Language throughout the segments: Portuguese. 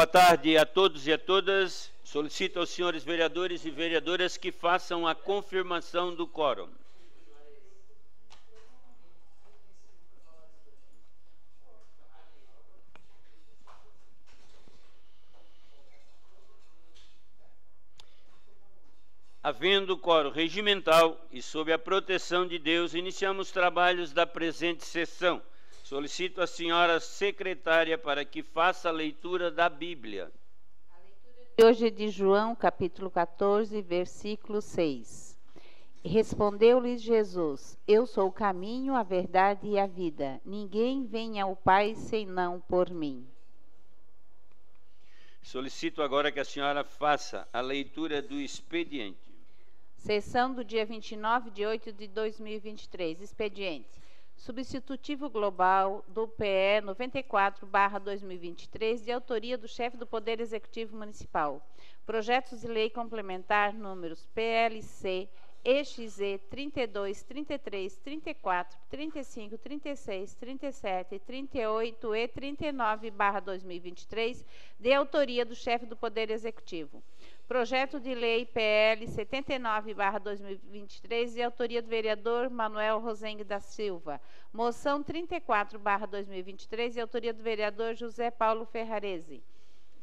Boa tarde a todos e a todas. Solicito aos senhores vereadores e vereadoras que façam a confirmação do quórum. Havendo quórum regimental e sob a proteção de Deus, iniciamos trabalhos da presente sessão. Solicito a senhora secretária para que faça a leitura da Bíblia. A leitura de hoje é de João, capítulo 14, versículo 6. Respondeu-lhes Jesus: Eu sou o caminho, a verdade e a vida. Ninguém vem ao Pai senão por mim. Solicito agora que a senhora faça a leitura do expediente. Sessão do dia 29 de 8 de 2023. Expediente. Substitutivo Global do PE 94/2023, de autoria do chefe do Poder Executivo Municipal. Projetos de lei complementar números PLC EXE 32, 33, 34, 35, 36, 37, 38 e 39/2023, de autoria do chefe do Poder Executivo. Projeto de Lei PL 79/2023 de autoria do vereador Manuel Rosengue da Silva. Moção 34/2023 de autoria do vereador José Paulo Ferrarese.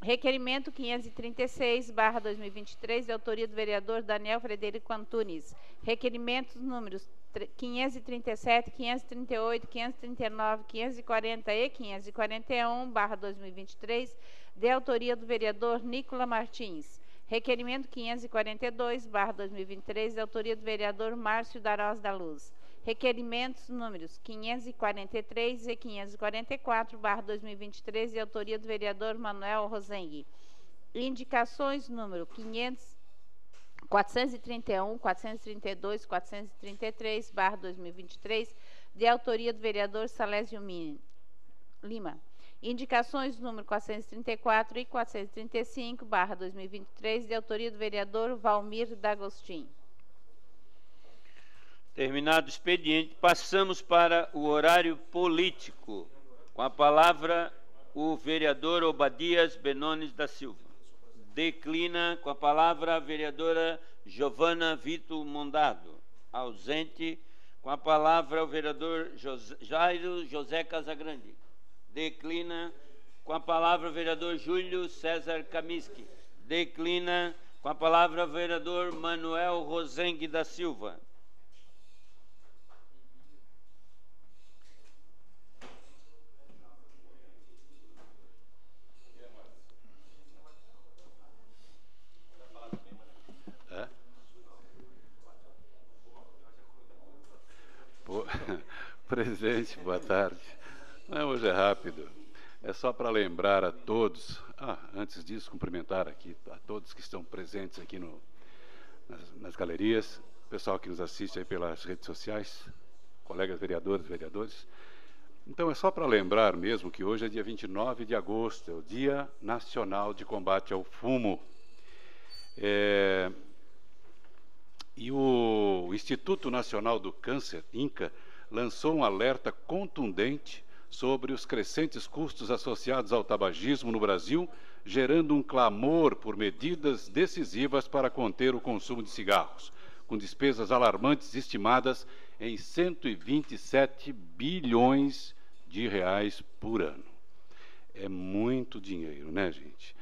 Requerimento 536/2023 de autoria do vereador Daniel Frederico Antunes. Requerimentos números 537, 538, 539, 540 e 541/2023 de autoria do vereador Nicola Martins. Requerimento 542, barra 2023, de autoria do vereador Márcio Darós da Luz. Requerimentos números 543 e 544, barra 2023, de autoria do vereador Manuel Rosengue. Indicações número 500, 431, 432, 433, barra 2023, de autoria do vereador Salésio Lima. Indicações número 434 e 435, barra 2023, de autoria do vereador Valmir D'Agostin. Terminado o expediente, passamos para o horário político. Com a palavra, o vereador Obadias Benones da Silva. Declina com a palavra a vereadora Giovana Vito Mondado. Ausente. Com a palavra, o vereador Jairo José Casagrande declina com a palavra o vereador Júlio César Kamiski. Declina com a palavra o vereador Manuel Rosengue da Silva. Presidente, boa tarde. Não, hoje é rápido. É só para lembrar a todos, ah, antes disso, cumprimentar aqui a todos que estão presentes aqui no, nas, nas galerias, pessoal que nos assiste aí pelas redes sociais, colegas vereadores vereadores. Então, é só para lembrar mesmo que hoje é dia 29 de agosto, é o Dia Nacional de Combate ao Fumo. É, e o Instituto Nacional do Câncer, INCA, lançou um alerta contundente sobre os crescentes custos associados ao tabagismo no Brasil, gerando um clamor por medidas decisivas para conter o consumo de cigarros, com despesas alarmantes estimadas em 127 bilhões de reais por ano. É muito dinheiro, né, gente?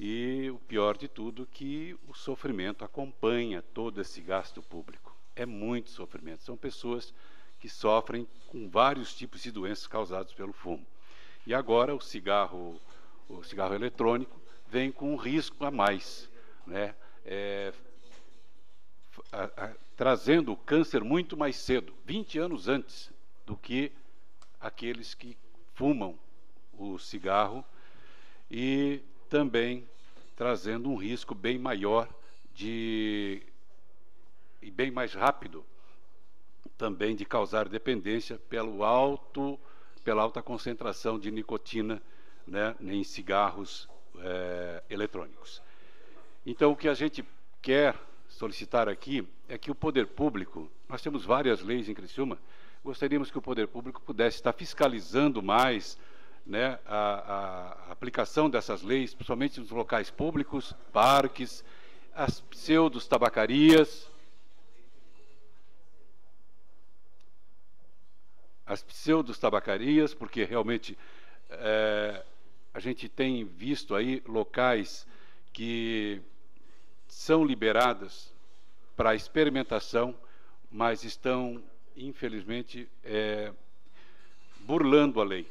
E o pior de tudo que o sofrimento acompanha todo esse gasto público. É muito sofrimento. São pessoas que sofrem com vários tipos de doenças causadas pelo fumo. E agora o cigarro, o cigarro eletrônico vem com um risco a mais, né? É, a, a, trazendo o câncer muito mais cedo, 20 anos antes do que aqueles que fumam o cigarro e também trazendo um risco bem maior de e bem mais rápido também de causar dependência pelo alto, pela alta concentração de nicotina né, em cigarros é, eletrônicos. Então, o que a gente quer solicitar aqui é que o poder público, nós temos várias leis em Criciúma, gostaríamos que o poder público pudesse estar fiscalizando mais né, a, a, aplicação dessas leis, principalmente nos locais públicos, parques, as pseudos tabacarias, as pseudos tabacarias, porque realmente é, a gente tem visto aí locais que são liberadas para experimentação, mas estão, infelizmente, é, burlando a lei,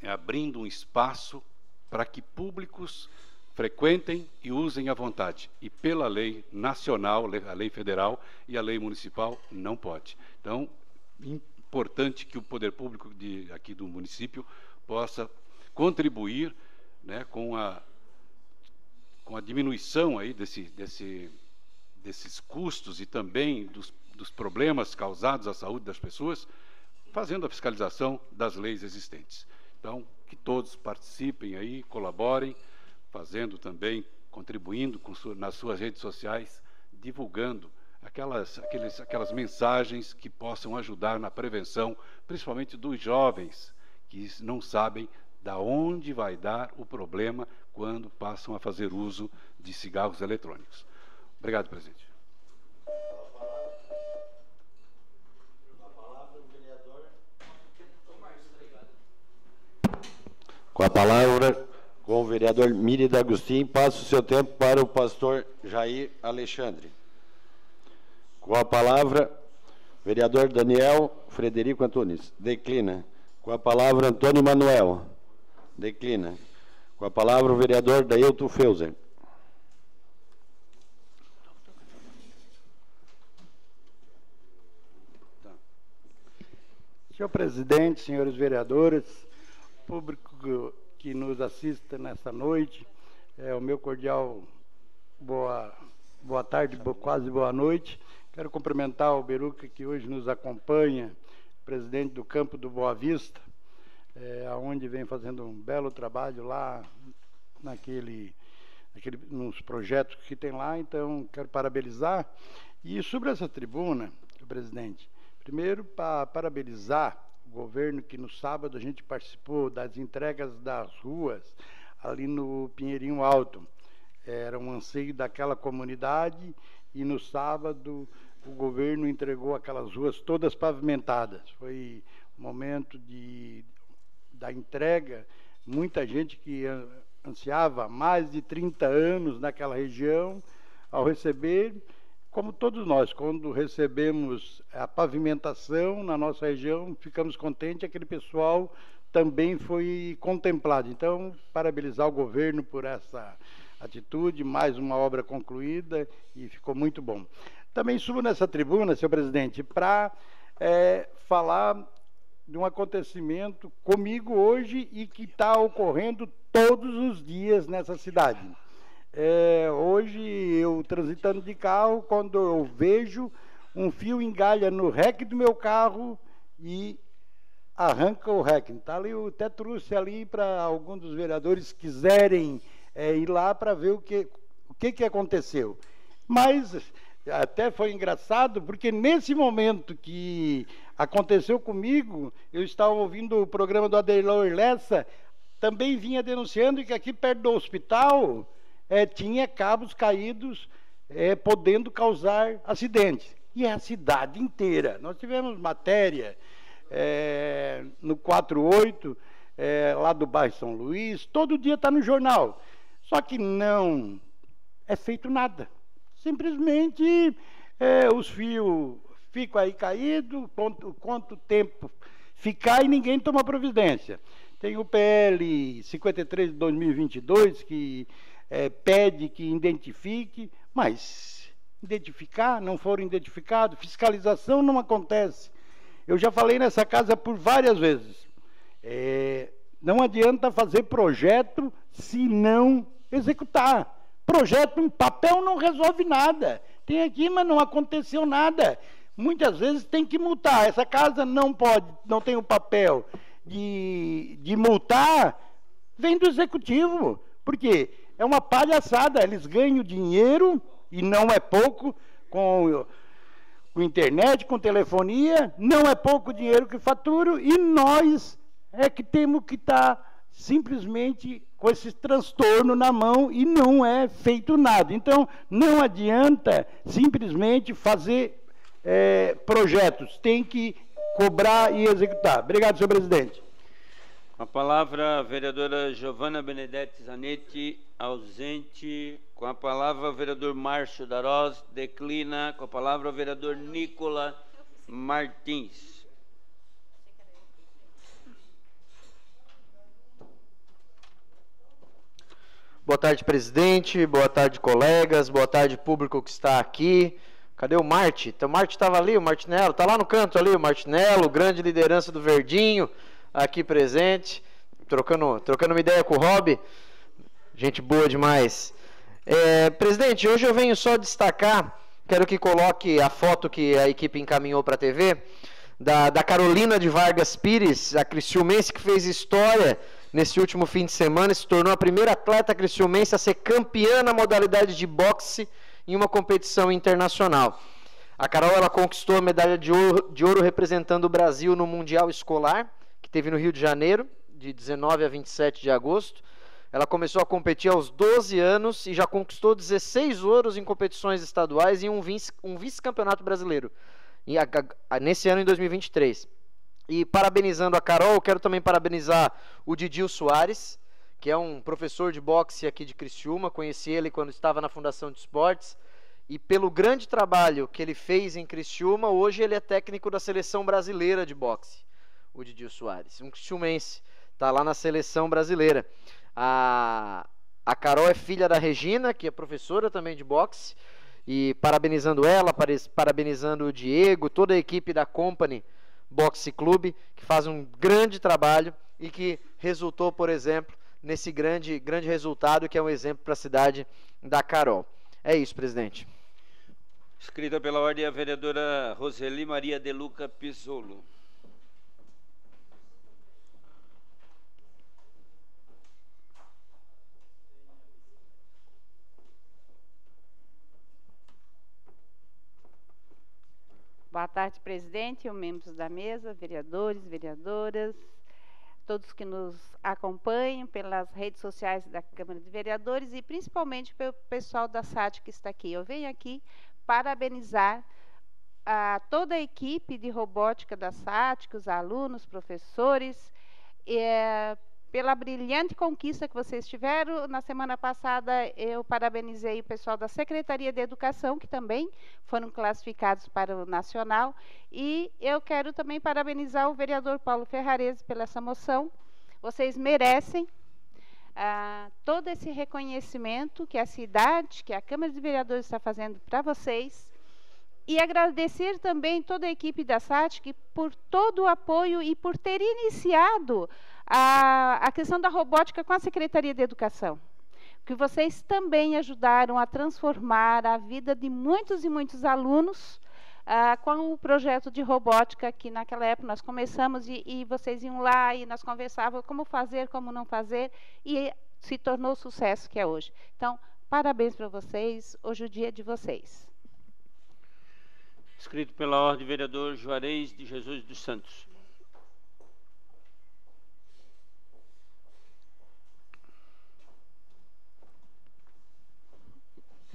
é, abrindo um espaço para que públicos frequentem e usem à vontade. E pela lei nacional, a lei federal e a lei municipal, não pode. Então, importante que o poder público de, aqui do município possa contribuir né, com, a, com a diminuição aí desse, desse, desses custos e também dos, dos problemas causados à saúde das pessoas, fazendo a fiscalização das leis existentes. Então, que todos participem aí, colaborem, fazendo também, contribuindo su nas suas redes sociais, divulgando aquelas, aqueles, aquelas mensagens que possam ajudar na prevenção, principalmente dos jovens que não sabem da onde vai dar o problema quando passam a fazer uso de cigarros eletrônicos. Obrigado, presidente. Com a palavra, com o vereador Miri D'Agostin, passo o seu tempo para o pastor Jair Alexandre. Com a palavra, vereador Daniel Frederico Antunes. Declina. Com a palavra, Antônio Manuel. Declina. Com a palavra, o vereador Dailton Feuser. Senhor presidente, senhores vereadores, público que nos assista nessa noite. É o meu cordial boa, boa tarde, boa, quase boa noite. Quero cumprimentar o Beruca que hoje nos acompanha, presidente do campo do Boa Vista, é, onde vem fazendo um belo trabalho lá naquele, naquele, nos projetos que tem lá. Então, quero parabenizar. E sobre essa tribuna, presidente, primeiro para parabenizar governo que no sábado a gente participou das entregas das ruas ali no Pinheirinho Alto. Era um anseio daquela comunidade e no sábado o governo entregou aquelas ruas todas pavimentadas. Foi um momento de, da entrega. Muita gente que ansiava mais de 30 anos naquela região, ao receber como todos nós, quando recebemos a pavimentação na nossa região, ficamos contentes, aquele pessoal também foi contemplado. Então, parabenizar o governo por essa atitude, mais uma obra concluída e ficou muito bom. Também subo nessa tribuna, senhor presidente, para é, falar de um acontecimento comigo hoje e que está ocorrendo todos os dias nessa cidade. É, hoje, eu transitando de carro, quando eu vejo um fio engalha no rec do meu carro e arranca o rec. Tá ali, eu até trouxe ali para alguns dos vereadores quiserem é, ir lá para ver o que, o que, que aconteceu. Mas até foi engraçado, porque nesse momento que aconteceu comigo, eu estava ouvindo o programa do Adelor Lessa, também vinha denunciando que aqui perto do hospital é, tinha cabos caídos, é, podendo causar acidentes. E é a cidade inteira. Nós tivemos matéria é, no 48, é, lá do bairro São Luís, todo dia está no jornal. Só que não é feito nada. Simplesmente é, os fios ficam aí caídos, quanto, quanto tempo ficar e ninguém toma providência. Tem o PL 53 de 2022, que é, pede que identifique, mas identificar, não foram identificados, fiscalização não acontece. Eu já falei nessa casa por várias vezes. É, não adianta fazer projeto se não executar. Projeto em papel não resolve nada. Tem aqui, mas não aconteceu nada. Muitas vezes tem que multar. Essa casa não pode, não tem o papel de, de multar, vem do executivo. Por quê? É uma palhaçada. Eles ganham dinheiro, e não é pouco, com, com internet, com telefonia, não é pouco dinheiro que faturo, e nós é que temos que estar tá simplesmente com esse transtorno na mão e não é feito nada. Então, não adianta simplesmente fazer é, projetos, tem que cobrar e executar. Obrigado, senhor presidente. A palavra, a vereadora Giovana Benedetti Zanetti, ausente. Com a palavra, o vereador Márcio Darós, declina. Com a palavra, o vereador Nicola Martins. Boa tarde, presidente. Boa tarde, colegas. Boa tarde, público que está aqui. Cadê o Marte? Então, o Marte estava ali, o Martinello. Está lá no canto ali, o Martinello, grande liderança do Verdinho, aqui presente. Trocando, trocando uma ideia com o Rob. Gente boa demais. É, presidente, hoje eu venho só destacar, quero que coloque a foto que a equipe encaminhou para a TV, da, da Carolina de Vargas Pires, a Criciumense que fez história nesse último fim de semana, se tornou a primeira atleta criciumense a ser campeã na modalidade de boxe em uma competição internacional. A Carol ela conquistou a medalha de ouro, de ouro representando o Brasil no Mundial Escolar, que teve no Rio de Janeiro, de 19 a 27 de agosto. Ela começou a competir aos 12 anos e já conquistou 16 ouros em competições estaduais e um vice-campeonato um vice brasileiro, nesse ano em 2023. E parabenizando a Carol, quero também parabenizar o Didil Soares, que é um professor de boxe aqui de Criciúma. Conheci ele quando estava na Fundação de Esportes. E pelo grande trabalho que ele fez em Criciúma, hoje ele é técnico da seleção brasileira de boxe, o Didil Soares. Um criciumense, está lá na seleção brasileira. A, a Carol é filha da Regina, que é professora também de boxe. E parabenizando ela, parabenizando o Diego, toda a equipe da Company Boxe Clube, que faz um grande trabalho e que resultou, por exemplo, nesse grande, grande resultado que é um exemplo para a cidade da Carol. É isso, presidente. Escrita pela ordem a vereadora Roseli Maria de Luca Pisolo. Boa tarde, presidente, membros da mesa, vereadores, vereadoras, todos que nos acompanham pelas redes sociais da Câmara de Vereadores e principalmente pelo pessoal da SAT que está aqui. Eu venho aqui parabenizar a toda a equipe de robótica da SAT, os alunos, professores, é, pela brilhante conquista que vocês tiveram. Na semana passada, eu parabenizei o pessoal da Secretaria de Educação, que também foram classificados para o Nacional. E eu quero também parabenizar o vereador Paulo Ferrarese pela essa moção. Vocês merecem ah, todo esse reconhecimento que a cidade, que a Câmara de Vereadores está fazendo para vocês. E agradecer também toda a equipe da SATIC por todo o apoio e por ter iniciado a, a questão da robótica com a Secretaria de Educação. Que vocês também ajudaram a transformar a vida de muitos e muitos alunos ah, com o projeto de robótica, que naquela época nós começamos e, e vocês iam lá e nós conversávamos como fazer, como não fazer, e se tornou o sucesso que é hoje. Então, parabéns para vocês, hoje é o dia de vocês. Escrito pela ordem, vereador Juarez de Jesus dos Santos.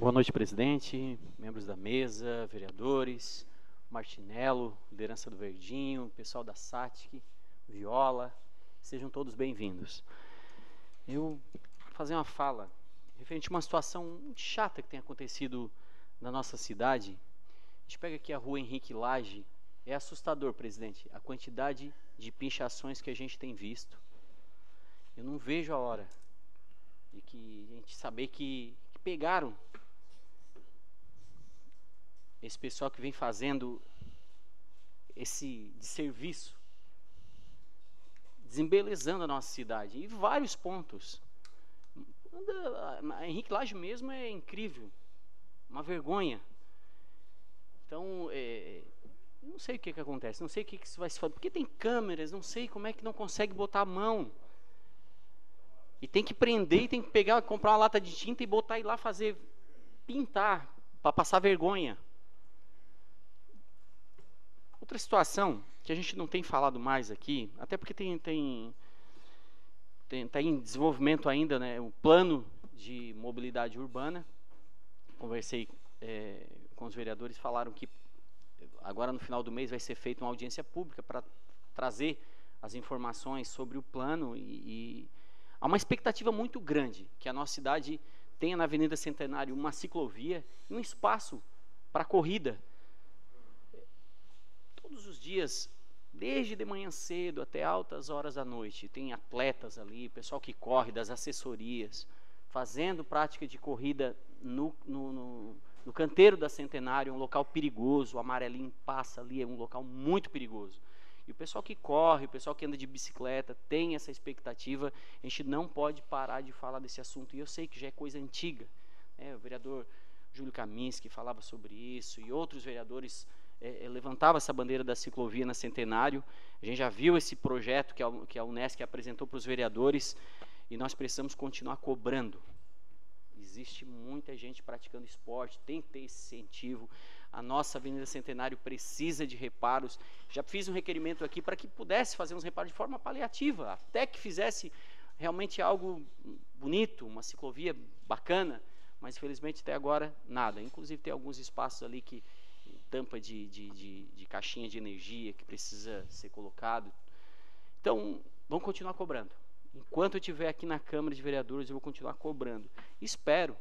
Boa noite, presidente, membros da mesa, vereadores, Martinello, liderança do Verdinho, pessoal da SATIC, Viola, sejam todos bem-vindos. Eu vou fazer uma fala referente a uma situação chata que tem acontecido na nossa cidade. A gente pega aqui a rua Henrique Lage, é assustador, presidente, a quantidade de pinchações que a gente tem visto. Eu não vejo a hora de que a gente saber que, que pegaram esse pessoal que vem fazendo esse de serviço, desembelezando a nossa cidade, em vários pontos. Henrique Laje mesmo é incrível, uma vergonha. Então, é, não sei o que, que acontece, não sei o que, que isso vai se fazer, porque tem câmeras, não sei como é que não consegue botar a mão. E tem que prender, e tem que pegar, comprar uma lata de tinta e botar e lá fazer, pintar, para passar vergonha. Outra situação que a gente não tem falado mais aqui, até porque tem tem está em desenvolvimento ainda, né, o plano de mobilidade urbana. Conversei é, com os vereadores, falaram que agora no final do mês vai ser feita uma audiência pública para trazer as informações sobre o plano e, e há uma expectativa muito grande que a nossa cidade tenha na Avenida Centenário uma ciclovia e um espaço para corrida. Todos os dias, desde de manhã cedo até altas horas da noite, tem atletas ali, pessoal que corre das assessorias, fazendo prática de corrida no, no, no, no canteiro da Centenário, um local perigoso, o amarelinho passa ali, é um local muito perigoso. E o pessoal que corre, o pessoal que anda de bicicleta, tem essa expectativa. A gente não pode parar de falar desse assunto. E eu sei que já é coisa antiga. Né? O vereador Júlio Kaminski falava sobre isso, e outros vereadores é, levantavam essa bandeira da ciclovia na Centenário. A gente já viu esse projeto que a, que a Unesc apresentou para os vereadores, e nós precisamos continuar cobrando. Existe muita gente praticando esporte, tem que ter esse incentivo. A nossa Avenida Centenário precisa de reparos. Já fiz um requerimento aqui para que pudesse fazer uns reparos de forma paliativa, até que fizesse realmente algo bonito, uma ciclovia bacana, mas infelizmente até agora nada. Inclusive tem alguns espaços ali que tampa de, de, de, de caixinha de energia que precisa ser colocado. Então, vamos continuar cobrando. Enquanto eu estiver aqui na Câmara de Vereadores, eu vou continuar cobrando. Espero,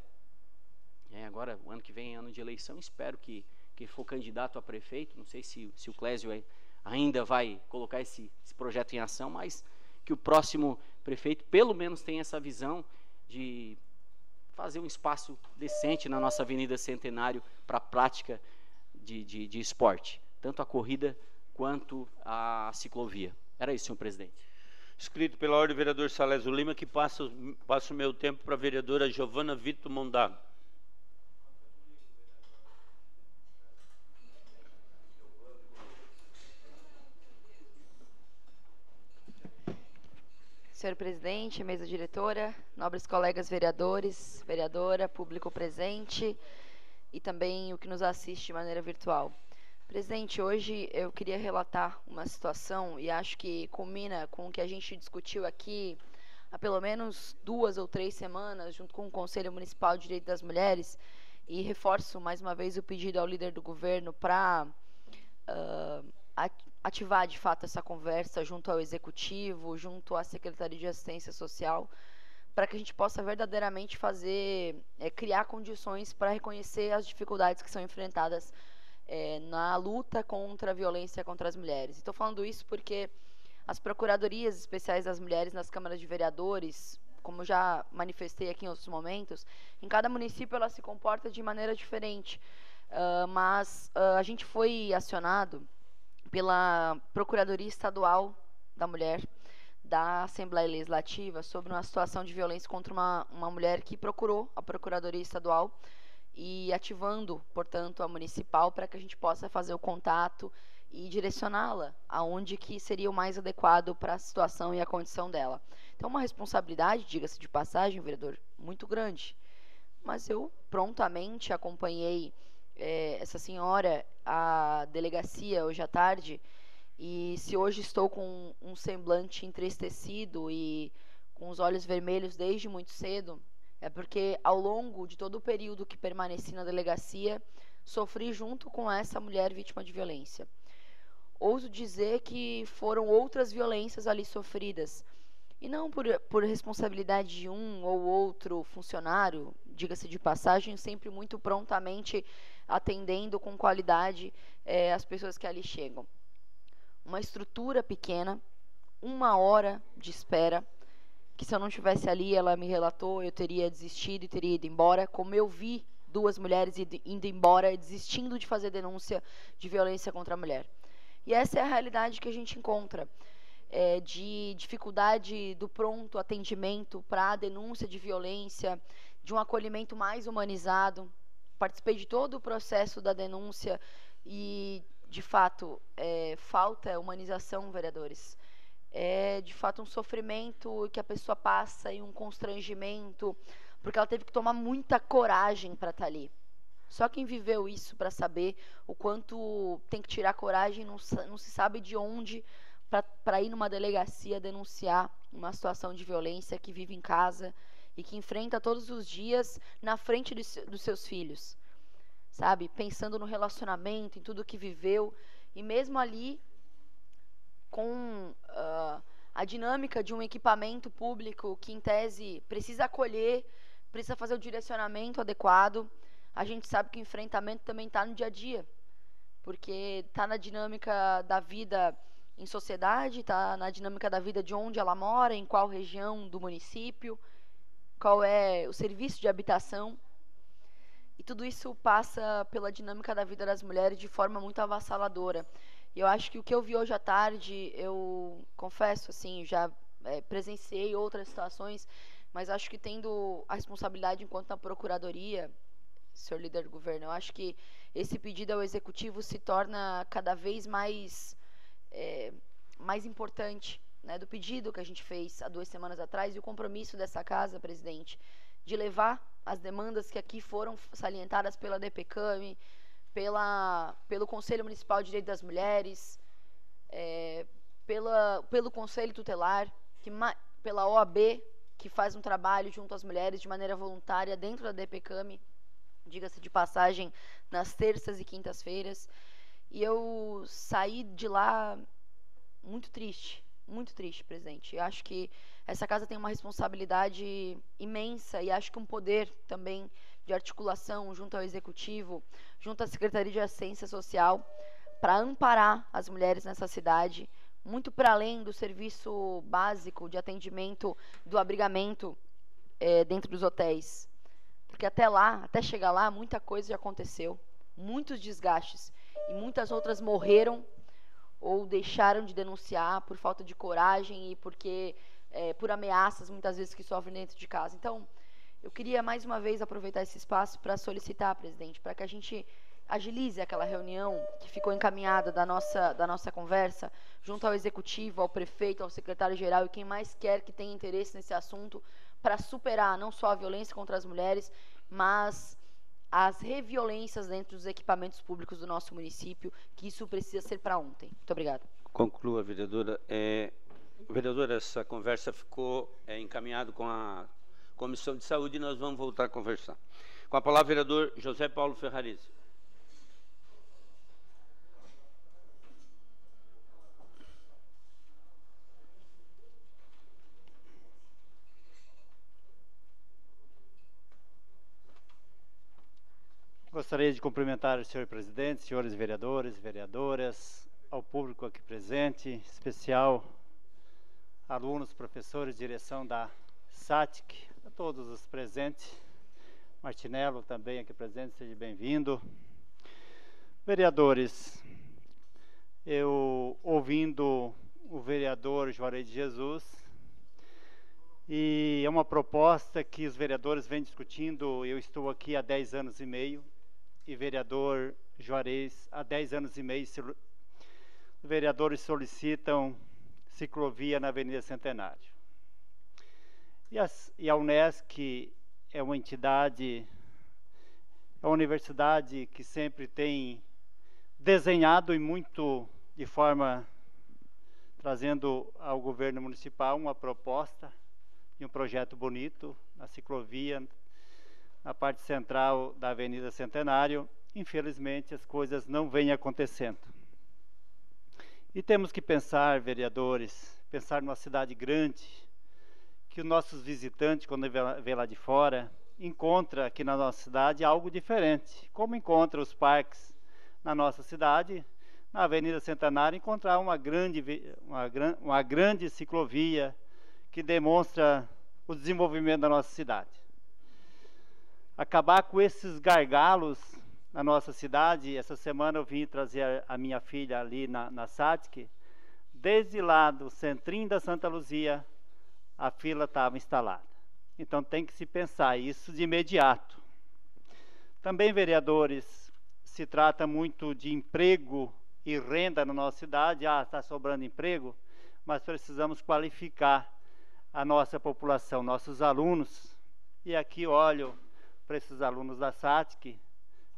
é, agora, o ano que vem é ano de eleição, espero que que for candidato a prefeito, não sei se, se o Clésio ainda vai colocar esse, esse projeto em ação, mas que o próximo prefeito pelo menos tenha essa visão de fazer um espaço decente na nossa Avenida Centenário para a prática de, de, de, esporte, tanto a corrida quanto a ciclovia. Era isso, senhor presidente. Escrito pela ordem do vereador Salésio Lima, que passa, passa o meu tempo para a vereadora Giovana Vitor Mondago. Senhor presidente, mesa diretora, nobres colegas vereadores, vereadora, público presente e também o que nos assiste de maneira virtual. Presidente, hoje eu queria relatar uma situação e acho que combina com o que a gente discutiu aqui há pelo menos duas ou três semanas, junto com o Conselho Municipal de Direito das Mulheres, e reforço mais uma vez o pedido ao líder do governo para uh, ativar de fato essa conversa junto ao executivo, junto à Secretaria de Assistência Social, para que a gente possa verdadeiramente fazer, é, criar condições para reconhecer as dificuldades que são enfrentadas é, na luta contra a violência contra as mulheres. Estou falando isso porque as procuradorias especiais das mulheres nas câmaras de vereadores, como já manifestei aqui em outros momentos, em cada município ela se comporta de maneira diferente. Uh, mas uh, a gente foi acionado pela Procuradoria Estadual da Mulher da Assembleia Legislativa sobre uma situação de violência contra uma, uma mulher que procurou a Procuradoria Estadual e ativando, portanto, a municipal para que a gente possa fazer o contato e direcioná-la aonde que seria o mais adequado para a situação e a condição dela. Então, uma responsabilidade, diga-se de passagem, vereador, muito grande. Mas eu prontamente acompanhei é, essa senhora à delegacia hoje à tarde e se hoje estou com um semblante entristecido e com os olhos vermelhos desde muito cedo, é porque ao longo de todo o período que permaneci na delegacia, sofri junto com essa mulher vítima de violência. Ouso dizer que foram outras violências ali sofridas, e não por, por responsabilidade de um ou outro funcionário, diga-se de passagem, sempre muito prontamente atendendo com qualidade é, as pessoas que ali chegam. Uma estrutura pequena, uma hora de espera, que se eu não estivesse ali, ela me relatou, eu teria desistido e teria ido embora, como eu vi duas mulheres indo embora, desistindo de fazer denúncia de violência contra a mulher. E essa é a realidade que a gente encontra. É, de dificuldade do pronto atendimento para a denúncia de violência, de um acolhimento mais humanizado, participei de todo o processo da denúncia e, de fato, é, falta humanização, vereadores. É, de fato, um sofrimento que a pessoa passa e um constrangimento, porque ela teve que tomar muita coragem para estar tá ali. Só quem viveu isso para saber o quanto tem que tirar coragem, não, não se sabe de onde para ir numa delegacia denunciar uma situação de violência que vive em casa e que enfrenta todos os dias na frente dos seus filhos, sabe? Pensando no relacionamento, em tudo que viveu e mesmo ali com uh, a dinâmica de um equipamento público que, em tese, precisa acolher, precisa fazer o direcionamento adequado, a gente sabe que o enfrentamento também está no dia a dia, porque está na dinâmica da vida em sociedade, está na dinâmica da vida de onde ela mora, em qual região do município, qual é o serviço de habitação. E tudo isso passa pela dinâmica da vida das mulheres de forma muito avassaladora. E eu acho que o que eu vi hoje à tarde, eu confesso, assim, já é, presenciei outras situações, mas acho que tendo a responsabilidade enquanto na procuradoria, senhor líder do governo, eu acho que esse pedido ao executivo se torna cada vez mais é, mais importante né, do pedido que a gente fez há duas semanas atrás e o compromisso dessa casa, presidente, de levar as demandas que aqui foram salientadas pela DPCAM, pela, pelo Conselho Municipal de Direito das Mulheres, é, pela, pelo Conselho Tutelar, que, pela OAB, que faz um trabalho junto às mulheres de maneira voluntária dentro da DPCAM, diga-se de passagem, nas terças e quintas-feiras. E eu saí de lá muito triste, muito triste, presidente. Eu acho que essa casa tem uma responsabilidade imensa e acho que um poder também de articulação junto ao executivo, junto à Secretaria de Assistência Social, para amparar as mulheres nessa cidade, muito para além do serviço básico de atendimento do abrigamento é, dentro dos hotéis. Porque até lá, até chegar lá, muita coisa já aconteceu, muitos desgastes e muitas outras morreram ou deixaram de denunciar por falta de coragem e porque é, por ameaças muitas vezes que sofrem dentro de casa. Então, eu queria mais uma vez aproveitar esse espaço para solicitar, presidente, para que a gente agilize aquela reunião que ficou encaminhada da nossa, da nossa conversa, junto ao executivo, ao prefeito, ao secretário-geral e quem mais quer que tenha interesse nesse assunto, para superar não só a violência contra as mulheres, mas as reviolências dentro dos equipamentos públicos do nosso município, que isso precisa ser para ontem. Muito obrigada. Conclua, vereadora. É, vereadora, essa conversa ficou é, encaminhada com a Comissão de Saúde e nós vamos voltar a conversar. Com a palavra, vereador José Paulo Ferrarese. Gostaria de cumprimentar o senhor presidente, senhores vereadores, vereadoras, ao público aqui presente, especial alunos, professores, direção da SATIC, a todos os presentes. Martinello também aqui presente, seja bem-vindo. Vereadores, eu ouvindo o vereador Juarez de Jesus, e é uma proposta que os vereadores vêm discutindo, eu estou aqui há 10 anos e meio, e vereador Juarez, há 10 anos e meio, os vereadores solicitam ciclovia na Avenida Centenário. E, as, e a Unesc é uma entidade, é uma universidade que sempre tem desenhado e muito de forma trazendo ao governo municipal uma proposta e um projeto bonito na ciclovia na parte central da Avenida Centenário. Infelizmente, as coisas não vêm acontecendo. E temos que pensar, vereadores, pensar numa cidade grande, que os nossos visitantes, quando vê lá de fora, encontra aqui na nossa cidade algo diferente. Como encontra os parques na nossa cidade, na Avenida Centenário, encontrar uma grande, uma, uma grande ciclovia que demonstra o desenvolvimento da nossa cidade acabar com esses gargalos na nossa cidade. Essa semana eu vim trazer a minha filha ali na, na SATIC. Desde lá do centrinho da Santa Luzia, a fila estava instalada. Então tem que se pensar isso de imediato. Também, vereadores, se trata muito de emprego e renda na nossa cidade. Ah, está sobrando emprego, mas precisamos qualificar a nossa população, nossos alunos. E aqui olho para esses alunos da SATIC,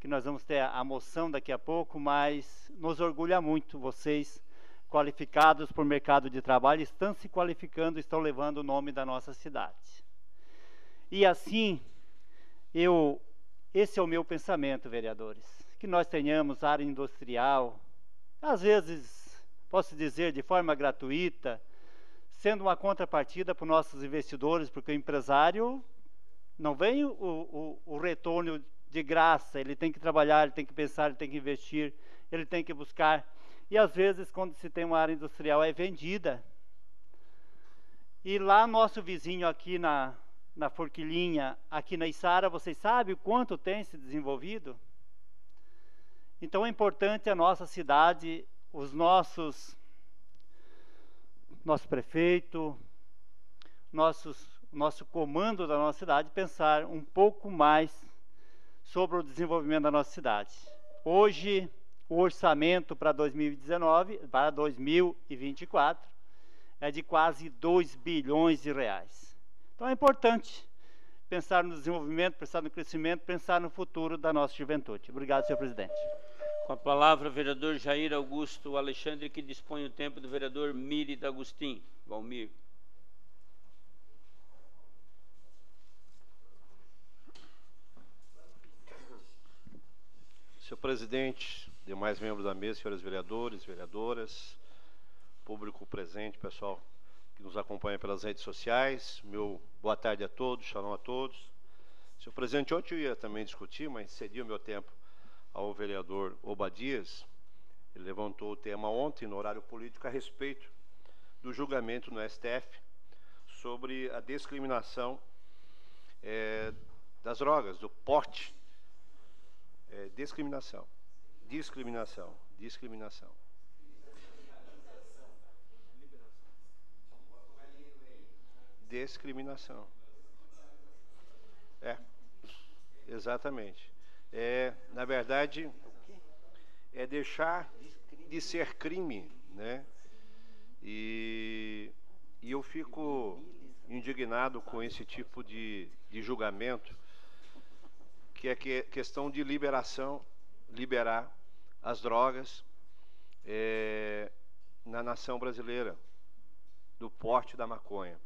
que nós vamos ter a moção daqui a pouco, mas nos orgulha muito vocês qualificados por mercado de trabalho estão se qualificando, estão levando o nome da nossa cidade. E assim, eu esse é o meu pensamento, vereadores, que nós tenhamos área industrial, às vezes, posso dizer, de forma gratuita, sendo uma contrapartida para os nossos investidores, porque o empresário não vem o, o, o retorno de graça, ele tem que trabalhar, ele tem que pensar, ele tem que investir, ele tem que buscar. E às vezes, quando se tem uma área industrial, é vendida. E lá, nosso vizinho aqui na, na Forquilinha, aqui na Içara, vocês sabem o quanto tem se desenvolvido? Então é importante a nossa cidade, os nossos, nosso prefeito, nossos, nosso comando da nossa cidade pensar um pouco mais sobre o desenvolvimento da nossa cidade. Hoje, o orçamento para 2019, para 2024, é de quase 2 bilhões de reais. Então é importante pensar no desenvolvimento, pensar no crescimento, pensar no futuro da nossa juventude. Obrigado, senhor presidente. Com a palavra, o vereador Jair Augusto Alexandre, que dispõe o tempo do vereador Miri D'Agostin. Valmir. Senhor presidente, demais membros da mesa, senhores vereadores, vereadoras, público presente, pessoal que nos acompanha pelas redes sociais, meu boa tarde a todos, shalom a todos. Senhor presidente, ontem eu ia também discutir, mas cedi o meu tempo ao vereador Obadias. Ele levantou o tema ontem, no horário político, a respeito do julgamento no STF sobre a discriminação é, das drogas, do porte é, discriminação. Discriminação. Discriminação. Discriminação. É. Exatamente. É, na verdade, é deixar de ser crime, né? E, e eu fico indignado com esse tipo de, de julgamento que é que questão de liberação, liberar as drogas é, na nação brasileira, do porte da maconha.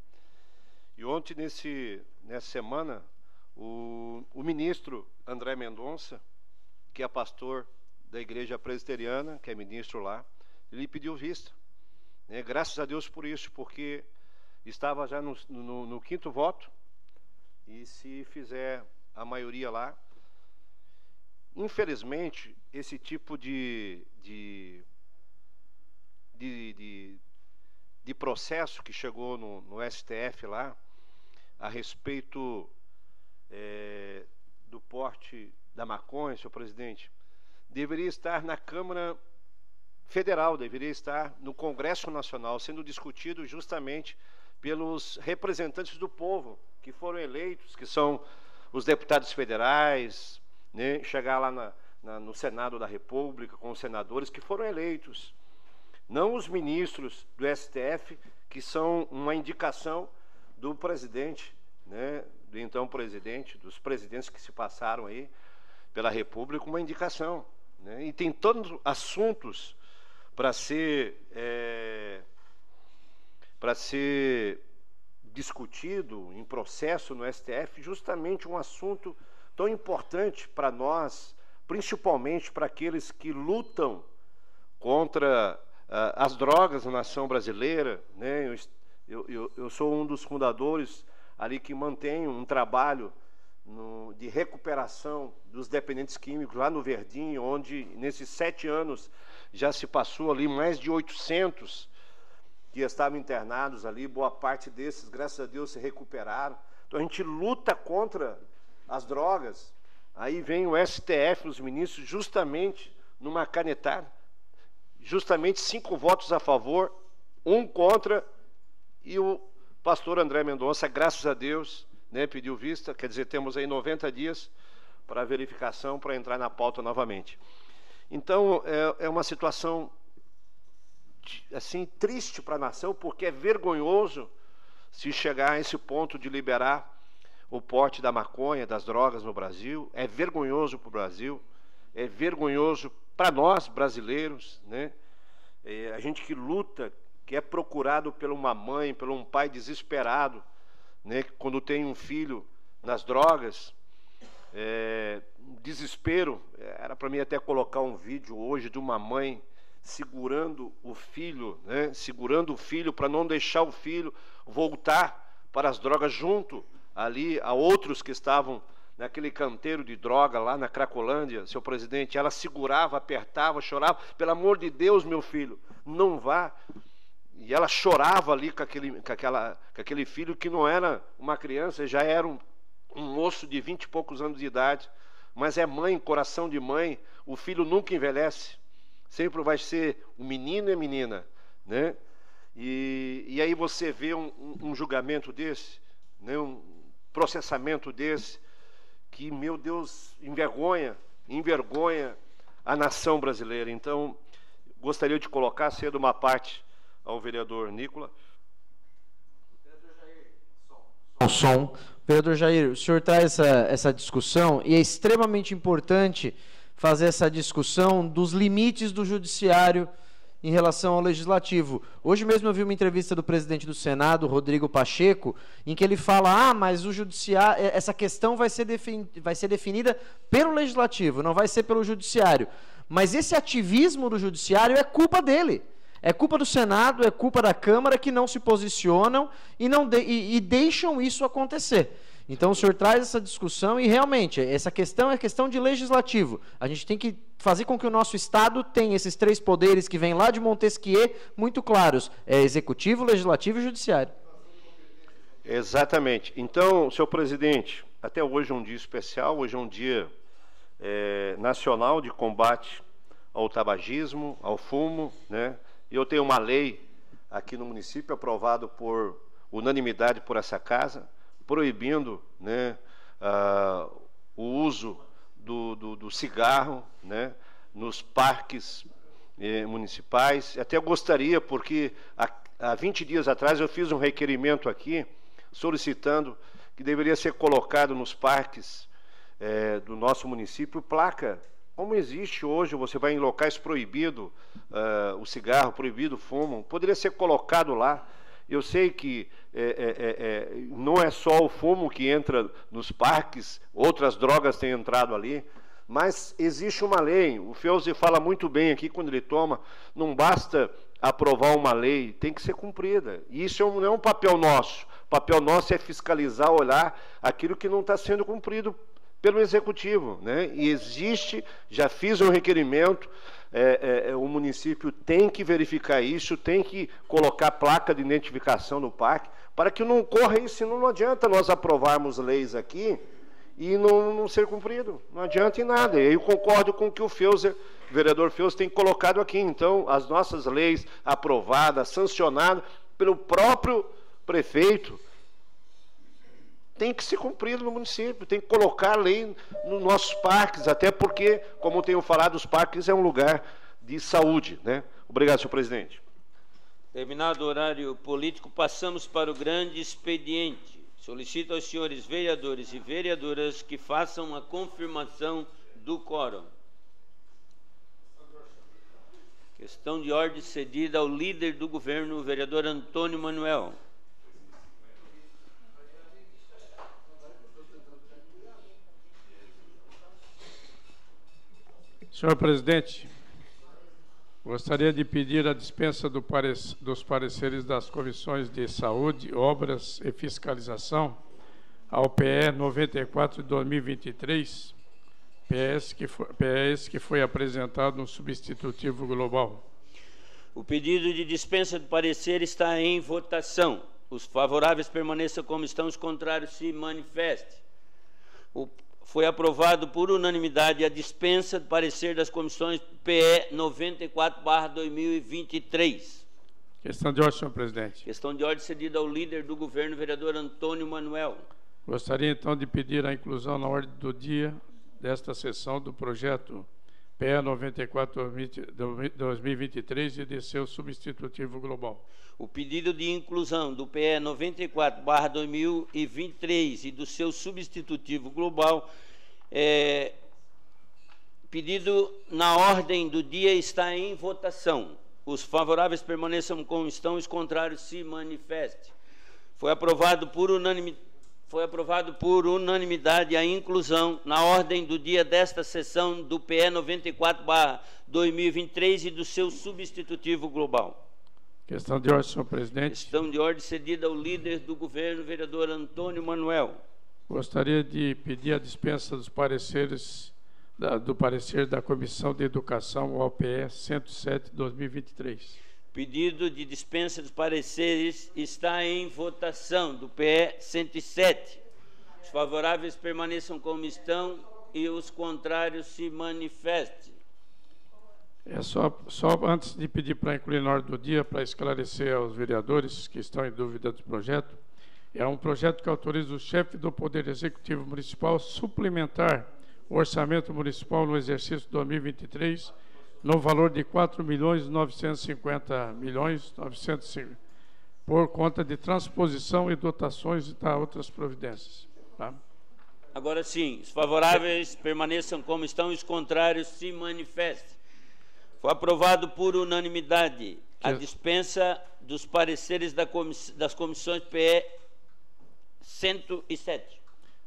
E ontem, nesse, nessa semana, o, o ministro André Mendonça, que é pastor da igreja presbiteriana, que é ministro lá, ele pediu vista. Né? Graças a Deus por isso, porque estava já no, no, no quinto voto, e se fizer a maioria lá, Infelizmente, esse tipo de, de, de, de, de processo que chegou no, no, STF lá, a respeito é, do porte da maconha, senhor presidente, deveria estar na Câmara Federal, deveria estar no Congresso Nacional, sendo discutido justamente pelos representantes do povo que foram eleitos, que são os deputados federais, né, chegar lá na, na, no Senado da República com os senadores que foram eleitos, não os ministros do STF, que são uma indicação do presidente, né, do então presidente, dos presidentes que se passaram aí pela República, uma indicação. Né, e tem todos assuntos para ser é, para ser discutido em processo no STF, justamente um assunto tão importante para nós, principalmente para aqueles que lutam contra uh, as drogas na nação brasileira. Né? Eu, eu, eu, sou um dos fundadores ali que mantém um trabalho no, de recuperação dos dependentes químicos lá no Verdinho, onde nesses sete anos já se passou ali mais de 800 que estavam internados ali, boa parte desses, graças a Deus, se recuperaram. Então a gente luta contra as drogas. Aí vem o STF, os ministros, justamente numa canetada, justamente cinco votos a favor, um contra, e o pastor André Mendonça, graças a Deus, né, pediu vista, quer dizer, temos aí 90 dias para verificação, para entrar na pauta novamente. Então, é, é uma situação assim triste para a nação, porque é vergonhoso se chegar a esse ponto de liberar o porte da maconha, das drogas no Brasil. É vergonhoso para o Brasil. é vergonhoso para nós brasileiros, né? É, a gente que luta, que é procurado por uma mãe, por um pai desesperado, né? Quando tem um filho nas drogas, é, desespero. Era para mim até colocar um vídeo hoje de uma mãe segurando o filho, né? Segurando o filho para não deixar o filho voltar para as drogas junto ali a outros que estavam naquele canteiro de droga lá na Cracolândia, seu presidente, ela segurava, apertava, chorava, pelo amor de Deus, meu filho, não vá. E ela chorava ali com aquele, com aquela, com aquele filho que não era uma criança, já era um, um moço de vinte e poucos anos de idade, mas é mãe, coração de mãe, o filho nunca envelhece, sempre vai ser um menino e menina, né? E, e aí você vê um, um, um julgamento desse, né? um processamento desse, que, meu Deus, envergonha, envergonha a nação brasileira. Então, gostaria de colocar cedo uma parte ao vereador Nicola. O som. Vereador Jair, o senhor traz essa, essa discussão e é extremamente importante fazer essa discussão dos limites do judiciário em relação ao legislativo. Hoje mesmo eu vi uma entrevista do presidente do Senado, Rodrigo Pacheco, em que ele fala: ah, mas o judiciário, eh, essa questão vai ser, defin... vai ser definida pelo legislativo, não vai ser pelo judiciário. Mas esse ativismo do judiciário é culpa dele. É culpa do Senado, é culpa da Câmara que não se posicionam e, não de... e, e deixam isso acontecer. Então o senhor traz essa discussão e realmente essa questão é questão de legislativo. A gente tem que fazer com que o nosso Estado tenha esses três poderes que vêm lá de Montesquieu muito claros: é executivo, legislativo e judiciário. Exatamente. Então, senhor presidente, até hoje é um dia especial, hoje é um dia é, nacional de combate ao tabagismo, ao fumo, né? Eu tenho uma lei aqui no município aprovado por unanimidade por essa casa, proibindo né, uh, o uso do, do, do, cigarro né, nos parques eh, municipais. Até gostaria, porque há, há 20 dias atrás eu fiz um requerimento aqui solicitando que deveria ser colocado nos parques eh, do nosso município placa como existe hoje, você vai em locais proibido uh, o cigarro, proibido o fumo, poderia ser colocado lá eu sei que é, é, é, é, não é só o fumo que entra nos parques, outras drogas têm entrado ali, mas existe uma lei. O Feuze fala muito bem aqui quando ele toma, não basta aprovar uma lei, tem que ser cumprida. E isso não é um papel nosso. O papel nosso é fiscalizar, olhar aquilo que não está sendo cumprido pelo executivo. Né? E existe, já fiz um requerimento, é, é, é, o município tem que verificar isso, tem que colocar placa de identificação no parque, para que não ocorra isso, senão não adianta nós aprovarmos leis aqui e não, não ser cumprido. Não adianta em nada. E eu concordo com o que o Feuser, o vereador Feuser, tem colocado aqui. Então, as nossas leis aprovadas, sancionadas pelo próprio prefeito, tem que ser cumprido no município, tem que colocar lei nos nossos parques, até porque, como tenho falado, os parques é um lugar de saúde. Né? Obrigado, senhor presidente. Terminado o horário político, passamos para o grande expediente. Solicito aos senhores vereadores e vereadoras que façam a confirmação do quórum. Questão de ordem cedida ao líder do governo, o vereador Antônio Manuel. Senhor presidente, gostaria de pedir a dispensa do dos pareceres das comissões de saúde, obras e fiscalização ao PE 94 de 2023, PS que, foi, PS que foi apresentado no substitutivo global. O pedido de dispensa do parecer está em votação. Os favoráveis permaneçam como estão, os contrários se manifestem. O foi aprovado por unanimidade a dispensa do parecer das comissões PE 94/2023. Questão de ordem, senhor presidente. Questão de ordem cedida ao líder do governo, vereador Antônio Manuel. Gostaria então de pedir a inclusão na ordem do dia desta sessão do projeto PE 94 2023 e de seu substitutivo global. O pedido de inclusão do PE 94/2023 e do seu substitutivo global é, Pedido na ordem do dia está em votação. Os favoráveis permaneçam como estão, os contrários se manifestem. Foi aprovado por unanimidade. Foi aprovado por unanimidade a inclusão na ordem do dia desta sessão do PE 94/2023 e do seu substitutivo global. Questão de ordem, senhor presidente. Questão de ordem cedida ao líder do governo, vereador Antônio Manuel. Gostaria de pedir a dispensa dos pareceres da, do parecer da Comissão de Educação OPE 107/2023. Pedido de dispensa dos pareceres está em votação do PE 107. Os favoráveis permaneçam como estão e os contrários se manifestem. É só, só antes de pedir para incluir na ordem do dia, para esclarecer aos vereadores que estão em dúvida do projeto, é um projeto que autoriza o chefe do Poder Executivo Municipal suplementar o orçamento municipal no exercício 2023 no valor de 4 milhões 950 milhões 905 por conta de transposição e dotações e tá, outras providências. Tá? Agora sim, os favoráveis permaneçam como estão, os contrários se manifestem. Foi aprovado por unanimidade a dispensa dos pareceres da comiss das comissões PE 107.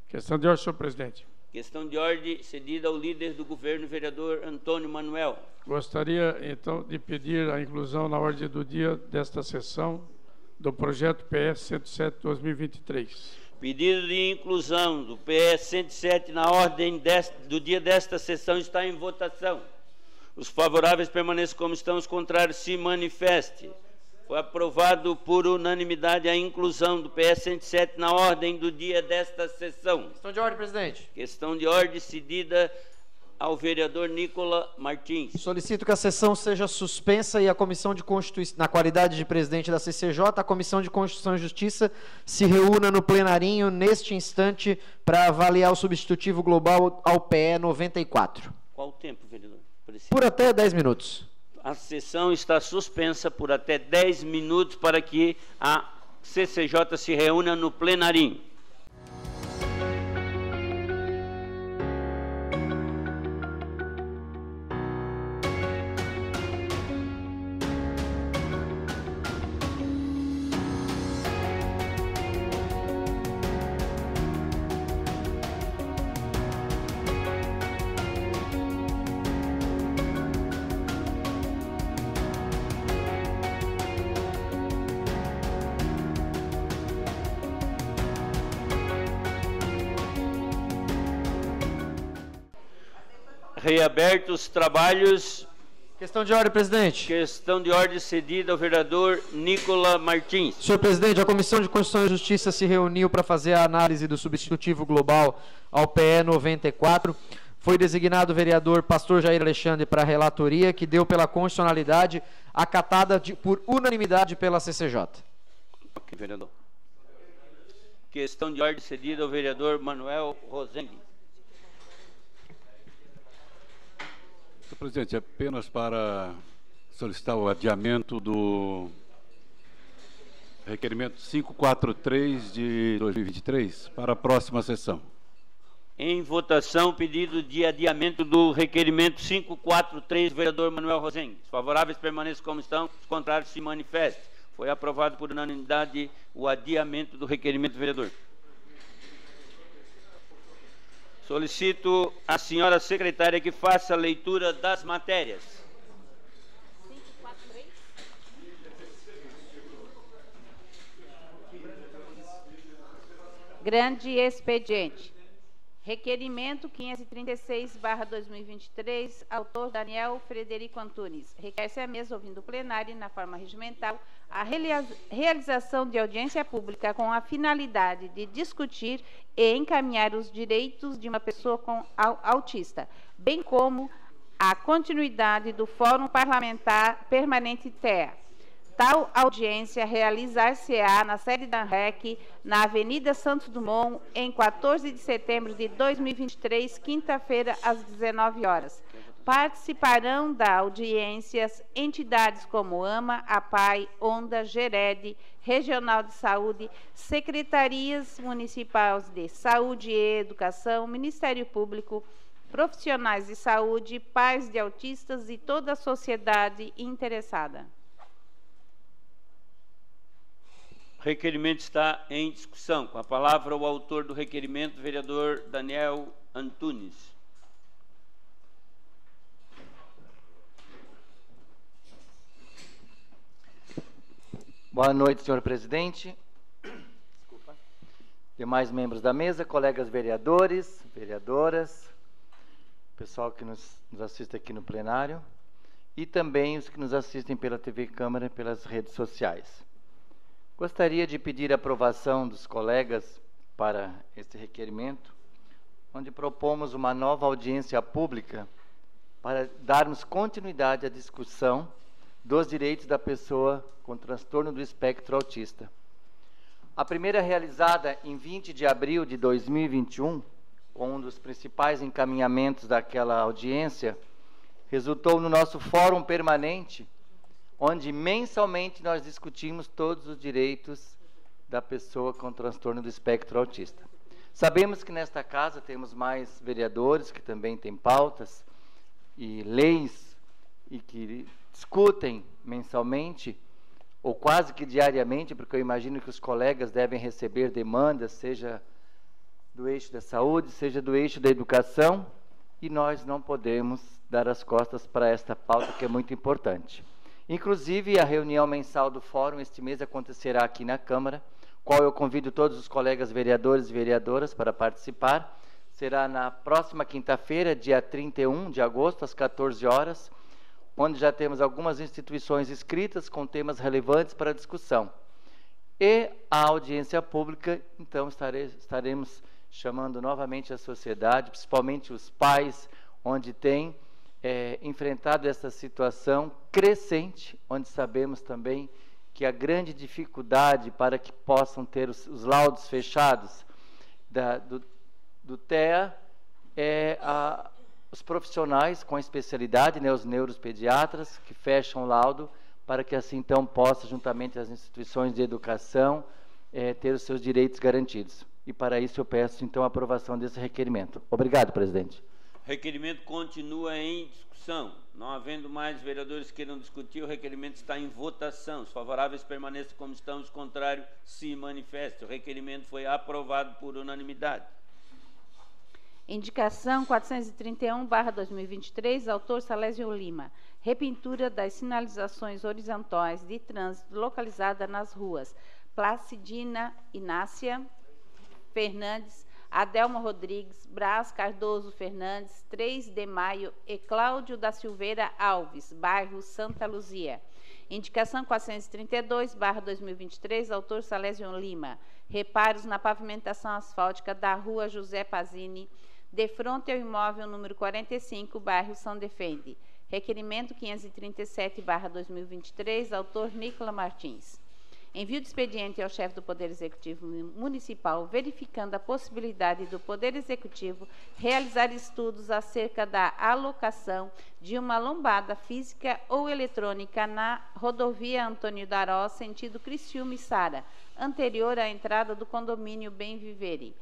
Questão de ordem, senhor presidente. Questão de ordem cedida ao líder do governo, vereador Antônio Manuel. Gostaria, então, de pedir a inclusão na ordem do dia desta sessão do projeto PS 107-2023. Pedido de inclusão do PS 107 na ordem deste, do dia desta sessão está em votação. Os favoráveis permaneçam como estão, os contrários se manifestem. Foi aprovado por unanimidade a inclusão do PS 107 na ordem do dia desta sessão. Questão de ordem, presidente. Questão de ordem cedida ao vereador Nicola Martins. Solicito que a sessão seja suspensa e a Comissão de Constituição, na qualidade de presidente da CCJ, a Comissão de Constituição e Justiça se reúna no plenarinho neste instante para avaliar o substitutivo global ao PE 94. Qual o tempo, vereador? Precisa. Por até 10 minutos. A sessão está suspensa por até 10 minutos para que a CCJ se reúna no plenarinho. Reabertos os trabalhos. Questão de ordem, presidente. Questão de ordem cedida ao vereador Nicola Martins. Senhor presidente, a Comissão de Constituição e Justiça se reuniu para fazer a análise do substitutivo global ao PE 94. Foi designado o vereador Pastor Jair Alexandre para a relatoria, que deu pela constitucionalidade acatada de, por unanimidade pela CCJ. Ok, vereador. Questão de ordem cedida ao vereador Manuel Rosendi. Senhor presidente, apenas para solicitar o adiamento do requerimento 543 de 2023 para a próxima sessão. Em votação, pedido de adiamento do requerimento 543 do vereador Manuel Rosengues. Favoráveis permaneçam como estão, os contrários se manifestem. Foi aprovado por unanimidade o adiamento do requerimento do vereador. Solicito a senhora secretária que faça a leitura das matérias. Grande expediente. Requerimento 536-2023, autor Daniel Frederico Antunes. Requer-se a mesa, ouvindo o plenário, na forma regimental, a realização de audiência pública com a finalidade de discutir e encaminhar os direitos de uma pessoa com autista, bem como a continuidade do Fórum Parlamentar Permanente TEA Tal audiência realizar-se-á na sede da REC, na Avenida Santos Dumont, em 14 de setembro de 2023, quinta-feira, às 19 horas. Participarão da audiência entidades como AMA, APAI, ONDA, GERED, Regional de Saúde, Secretarias Municipais de Saúde e Educação, Ministério Público, profissionais de saúde, pais de autistas e toda a sociedade interessada. O requerimento está em discussão. Com a palavra, o autor do requerimento, vereador Daniel Antunes. Boa noite, senhor presidente. Desculpa. Demais membros da mesa, colegas vereadores, vereadoras, pessoal que nos, nos assiste aqui no plenário e também os que nos assistem pela TV Câmara e pelas redes sociais. Gostaria de pedir a aprovação dos colegas para este requerimento, onde propomos uma nova audiência pública para darmos continuidade à discussão dos direitos da pessoa com transtorno do espectro autista. A primeira realizada em 20 de abril de 2021, com um dos principais encaminhamentos daquela audiência, resultou no nosso fórum permanente, onde mensalmente nós discutimos todos os direitos da pessoa com transtorno do espectro autista. Sabemos que nesta casa temos mais vereadores que também têm pautas e leis e que discutem mensalmente ou quase que diariamente, porque eu imagino que os colegas devem receber demandas, seja do eixo da saúde, seja do eixo da educação, e nós não podemos dar as costas para esta pauta que é muito importante. Inclusive, a reunião mensal do fórum este mês acontecerá aqui na Câmara, qual eu convido todos os colegas vereadores e vereadoras para participar. Será na próxima quinta-feira, dia 31 de agosto, às 14 horas, onde já temos algumas instituições escritas com temas relevantes para discussão. E a audiência pública, então estare, estaremos chamando novamente a sociedade, principalmente os pais, onde tem é, enfrentado essa situação crescente, onde sabemos também que a grande dificuldade para que possam ter os, os laudos fechados da, do, do TEA é a, os profissionais com especialidade, né, os neuropediatras, que fecham o laudo, para que assim então possa, juntamente às instituições de educação, é, ter os seus direitos garantidos. E para isso eu peço então a aprovação desse requerimento. Obrigado, presidente. Requerimento continua em discussão. Não havendo mais vereadores que queiram discutir, o requerimento está em votação. Os favoráveis permaneçam como estão, os contrários se manifestem. O requerimento foi aprovado por unanimidade. Indicação 431-2023, autor Salésio Lima. Repintura das sinalizações horizontais de trânsito localizada nas ruas Placidina Inácia Fernandes, Adelma Rodrigues, Brás Cardoso Fernandes, 3 de Maio e Cláudio da Silveira Alves, bairro Santa Luzia. Indicação 432-2023, autor Salésio Lima. Reparos na pavimentação asfáltica da rua José Pazini, de frente ao imóvel número 45, bairro São Defende. Requerimento 537-2023, autor Nicola Martins. Envio de expediente ao chefe do Poder Executivo Municipal, verificando a possibilidade do Poder Executivo realizar estudos acerca da alocação de uma lombada física ou eletrônica na rodovia Antônio Daró, sentido Criciúma e Sara, anterior à entrada do condomínio Bem Vivere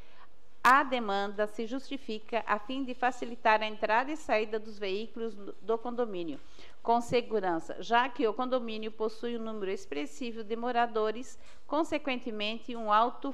a demanda se justifica a fim de facilitar a entrada e saída dos veículos do condomínio, com segurança, já que o condomínio possui um número expressivo de moradores, consequentemente, um alto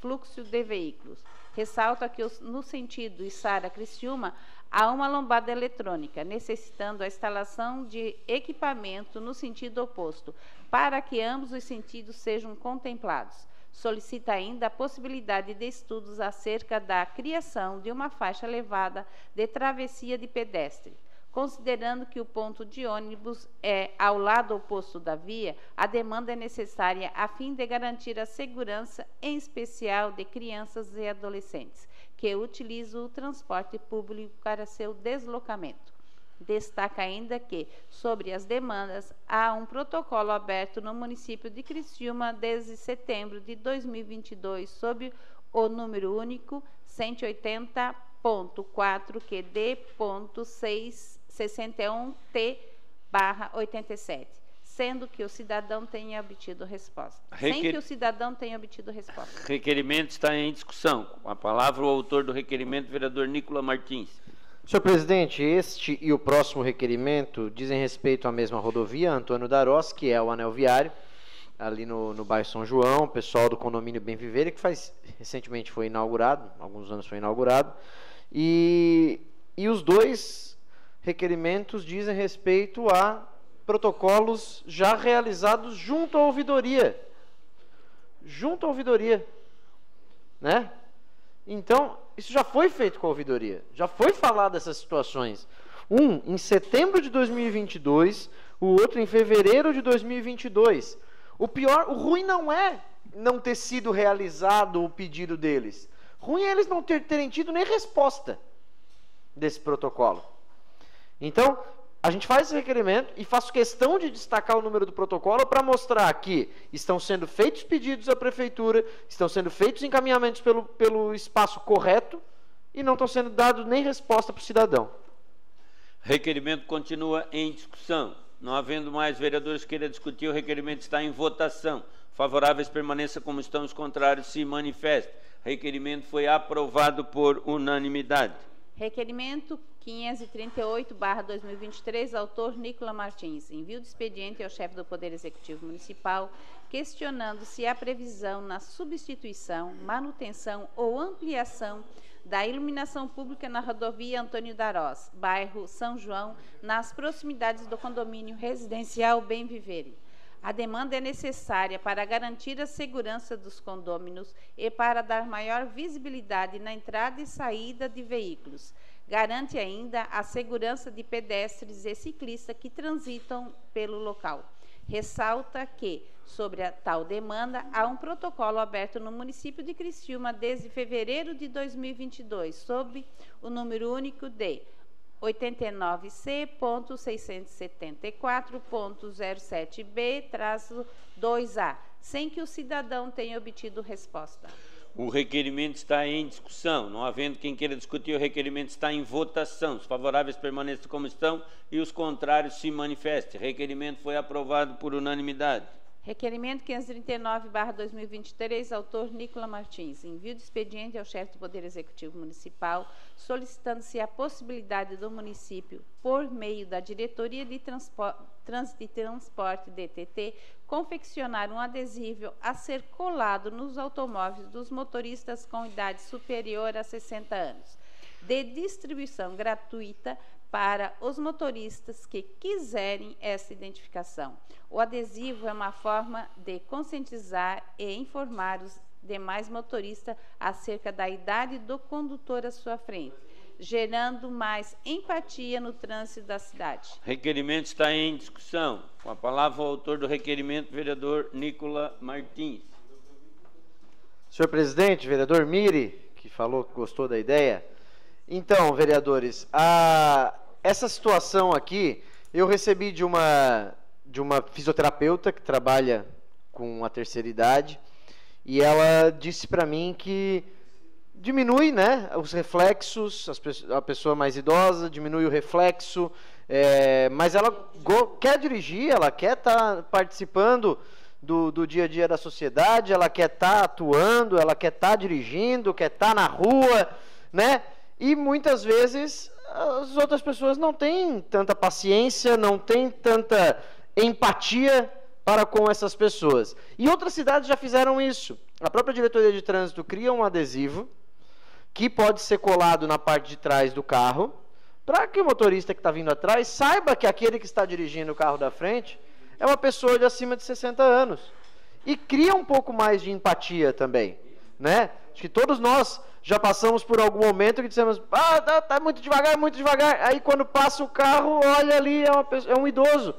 fluxo de veículos. Ressalta que, no sentido Içara-Criciúma, há uma lombada eletrônica, necessitando a instalação de equipamento no sentido oposto, para que ambos os sentidos sejam contemplados. Solicita ainda a possibilidade de estudos acerca da criação de uma faixa elevada de travessia de pedestre. Considerando que o ponto de ônibus é ao lado oposto da via, a demanda é necessária a fim de garantir a segurança, em especial de crianças e adolescentes, que utilizam o transporte público para seu deslocamento. Destaca ainda que, sobre as demandas, há um protocolo aberto no município de Criciúma desde setembro de 2022, sob o número único 180.4 QD.661T 87, sendo que o cidadão tenha obtido resposta. Requer... Sem que o cidadão tenha obtido resposta. Requerimento está em discussão. Com a palavra o autor do requerimento, vereador Nicola Martins. Senhor presidente, este e o próximo requerimento dizem respeito à mesma rodovia, Antônio Darós, que é o anel viário, ali no, no bairro São João, pessoal do condomínio Bem Viver, que faz recentemente foi inaugurado, alguns anos foi inaugurado, e, e os dois requerimentos dizem respeito a protocolos já realizados junto à ouvidoria. Junto à ouvidoria. Né? Então, isso já foi feito com a ouvidoria. Já foi falado dessas situações. Um em setembro de 2022, o outro em fevereiro de 2022. O pior, o ruim não é não ter sido realizado o pedido deles. Ruim é eles não ter, terem tido nem resposta desse protocolo. Então, a gente faz esse requerimento e faço questão de destacar o número do protocolo para mostrar que estão sendo feitos pedidos à prefeitura, estão sendo feitos encaminhamentos pelo, pelo espaço correto e não estão sendo dados nem resposta para o cidadão. Requerimento continua em discussão. Não havendo mais vereadores que queiram discutir, o requerimento está em votação. Favoráveis permaneça como estão, os contrários se manifestem. Requerimento foi aprovado por unanimidade. Requerimento 538-2023, autor Nicola Martins. Envio de expediente ao chefe do Poder Executivo Municipal, questionando se há previsão na substituição, manutenção ou ampliação da iluminação pública na rodovia Antônio Darós, bairro São João, nas proximidades do condomínio residencial Bem Vivere. A demanda é necessária para garantir a segurança dos condôminos e para dar maior visibilidade na entrada e saída de veículos. Garante ainda a segurança de pedestres e ciclistas que transitam pelo local. Ressalta que, sobre a tal demanda, há um protocolo aberto no município de Criciúma desde fevereiro de 2022, sob o número único de 89C.674.07B-2A, sem que o cidadão tenha obtido resposta. O requerimento está em discussão. Não havendo quem queira discutir, o requerimento está em votação. Os favoráveis permaneçam como estão e os contrários se manifestem. Requerimento foi aprovado por unanimidade. Requerimento 539-2023, autor Nicola Martins. Envio de expediente ao chefe do Poder Executivo Municipal, solicitando-se a possibilidade do município, por meio da Diretoria de Trânsito e Transporte DTT, confeccionar um adesivo a ser colado nos automóveis dos motoristas com idade superior a 60 anos, de distribuição gratuita para os motoristas que quiserem essa identificação. O adesivo é uma forma de conscientizar e informar os demais motoristas acerca da idade do condutor à sua frente, gerando mais empatia no trânsito da cidade. Requerimento está em discussão. Com a palavra o autor do requerimento, vereador Nicola Martins. Senhor presidente, vereador Miri, que falou que gostou da ideia. Então, vereadores, a, essa situação aqui eu recebi de uma de uma fisioterapeuta que trabalha com a terceira idade e ela disse para mim que diminui, né, os reflexos, a pessoa mais idosa diminui o reflexo, é, mas ela quer dirigir, ela quer estar tá participando do, do, dia a dia da sociedade, ela quer estar tá atuando, ela quer estar tá dirigindo, quer estar tá na rua, né? E muitas vezes as outras pessoas não têm tanta paciência, não têm tanta empatia para com essas pessoas. E outras cidades já fizeram isso. A própria diretoria de trânsito cria um adesivo que pode ser colado na parte de trás do carro, para que o motorista que está vindo atrás saiba que aquele que está dirigindo o carro da frente é uma pessoa de acima de 60 anos. E cria um pouco mais de empatia também. Né? Acho que todos nós já passamos por algum momento que dissemos, ah, tá, tá muito devagar, muito devagar. Aí quando passa o carro, olha ali, é, uma, é um idoso.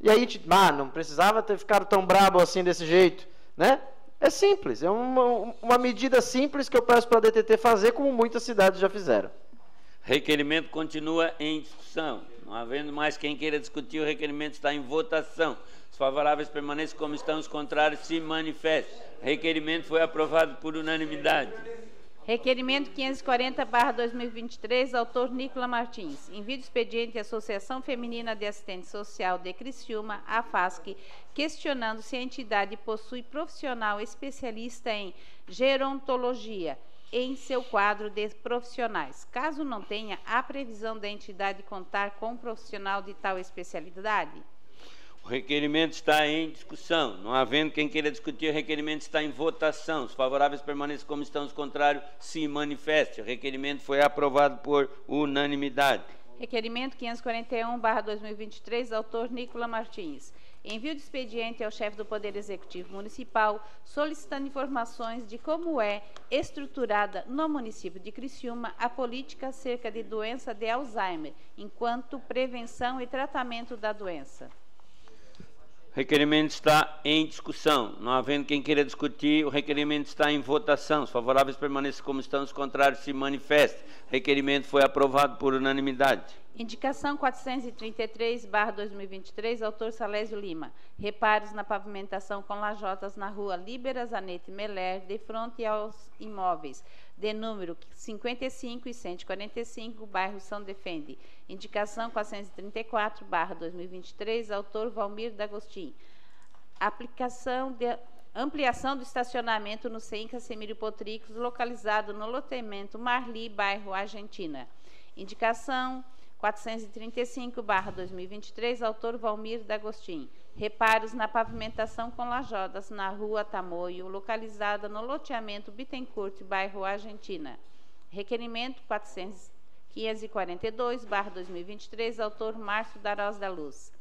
E aí, ah, não precisava ter ficado tão brabo assim desse jeito, né? É simples, é uma, uma medida simples que eu peço para a DTT fazer, como muitas cidades já fizeram. Requerimento continua em discussão. Não havendo mais quem queira discutir, o requerimento está em votação. Os favoráveis permaneçam como estão, os contrários se manifestem. Requerimento foi aprovado por unanimidade. Requerimento 540-2023, autor Nicola Martins. Envio expediente à Associação Feminina de Assistente Social de Criciúma, a FASC, questionando se a entidade possui profissional especialista em gerontologia em seu quadro de profissionais. Caso não tenha, há previsão da entidade contar com um profissional de tal especialidade? O requerimento está em discussão. Não havendo quem queira discutir, o requerimento está em votação. Os favoráveis permaneçam como estão, os contrários se manifestem. O requerimento foi aprovado por unanimidade. Requerimento 541-2023, autor Nicola Martins. Envio de expediente ao chefe do Poder Executivo Municipal solicitando informações de como é estruturada no município de Criciúma a política acerca de doença de Alzheimer, enquanto prevenção e tratamento da doença. Requerimento está em discussão. Não havendo quem queira discutir, o requerimento está em votação. Os favoráveis permaneçam como estão, os contrários se manifestem. Requerimento foi aprovado por unanimidade. Indicação 433-2023, autor Salésio Lima. Reparos na pavimentação com lajotas na rua Libera Zanete Meler, de frente aos imóveis, de número 55 e 145, bairro São Defende. Indicação 434-2023, autor Valmir D'Agostin. Aplicação de ampliação do estacionamento no CEIM Casemiro Potricos, localizado no loteamento Marli, bairro Argentina. Indicação 435-2023, autor Valmir D'Agostin. Reparos na pavimentação com lajotas na rua Tamoio, localizada no loteamento Bittencourt, bairro Argentina. Requerimento 542-2023, autor Márcio Daroz da Luz.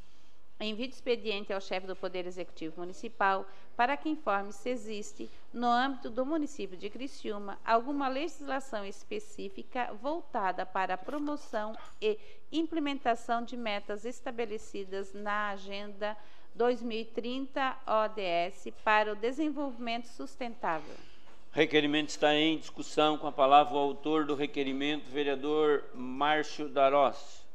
Envie expediente ao chefe do Poder Executivo Municipal para que informe se existe, no âmbito do município de Criciúma, alguma legislação específica voltada para a promoção e implementação de metas estabelecidas na Agenda 2030 ODS para o desenvolvimento sustentável. Requerimento está em discussão com a palavra o autor do requerimento, vereador Márcio Darós.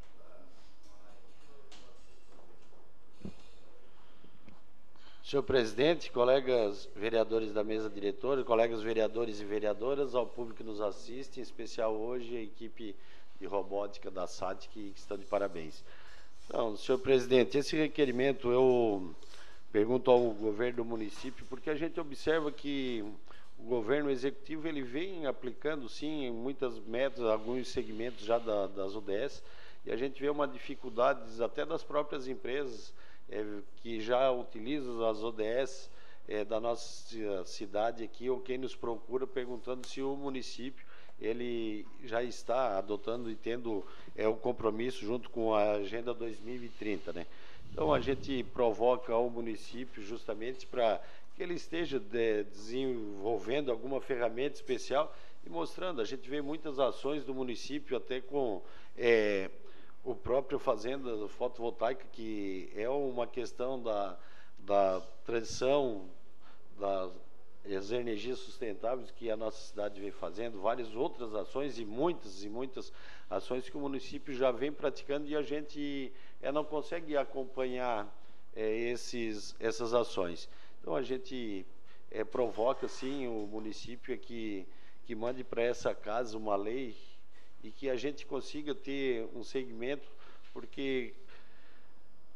Senhor presidente, colegas vereadores da mesa diretora, colegas vereadores e vereadoras, ao público que nos assiste, em especial hoje a equipe de robótica da SAT que estão de parabéns. Então, senhor presidente, esse requerimento eu pergunto ao governo do município, porque a gente observa que o governo executivo ele vem aplicando sim muitas metas, alguns segmentos já da, das ODS, e a gente vê uma dificuldade até das próprias empresas é, que já utilizam as ODS é, da nossa cidade aqui, ou quem nos procura perguntando se o município ele já está adotando e tendo é, o compromisso junto com a Agenda 2030, né? Então a gente provoca o município justamente para que ele esteja de, desenvolvendo alguma ferramenta especial e mostrando. A gente vê muitas ações do município até com é, o próprio fazenda fotovoltaica, que é uma questão da, da transição das energias sustentáveis que a nossa cidade vem fazendo, várias outras ações e muitas e muitas ações que o município já vem praticando e a gente é, não consegue acompanhar é, esses, essas ações. Então a gente é, provoca sim o município que, que mande para essa casa uma lei e que a gente consiga ter um segmento, porque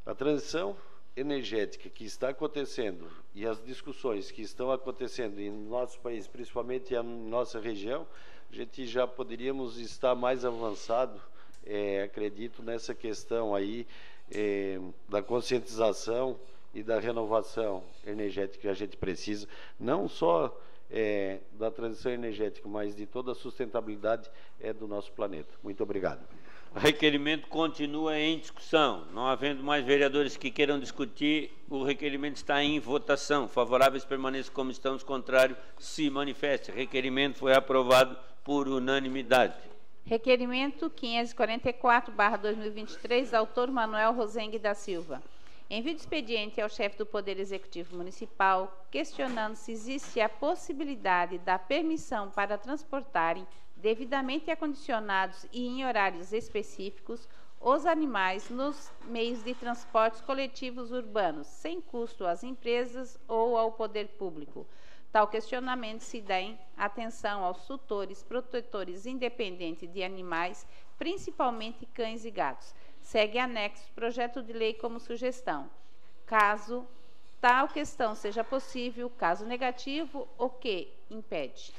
a transição energética que está acontecendo e as discussões que estão acontecendo em nosso país, principalmente em nossa região, a gente já poderíamos estar mais avançado, é, acredito, nessa questão aí é, da conscientização e da renovação energética que a gente precisa, não só é, da transição energética, mas de toda a sustentabilidade é, do nosso planeta. Muito obrigado. O requerimento continua em discussão. Não havendo mais vereadores que queiram discutir, o requerimento está em votação. Favoráveis permaneçam como estão, os contrários se manifestem. Requerimento foi aprovado por unanimidade. Requerimento 544-2023, autor Manuel Rosengue da Silva. Envio de expediente ao chefe do Poder Executivo Municipal, questionando se existe a possibilidade da permissão para transportarem, devidamente acondicionados e em horários específicos, os animais nos meios de transportes coletivos urbanos, sem custo às empresas ou ao poder público. Tal questionamento se dá em atenção aos tutores, protetores independentes de animais, principalmente cães e gatos segue anexo projeto de lei como sugestão. Caso tal questão seja possível, caso negativo, o que impede?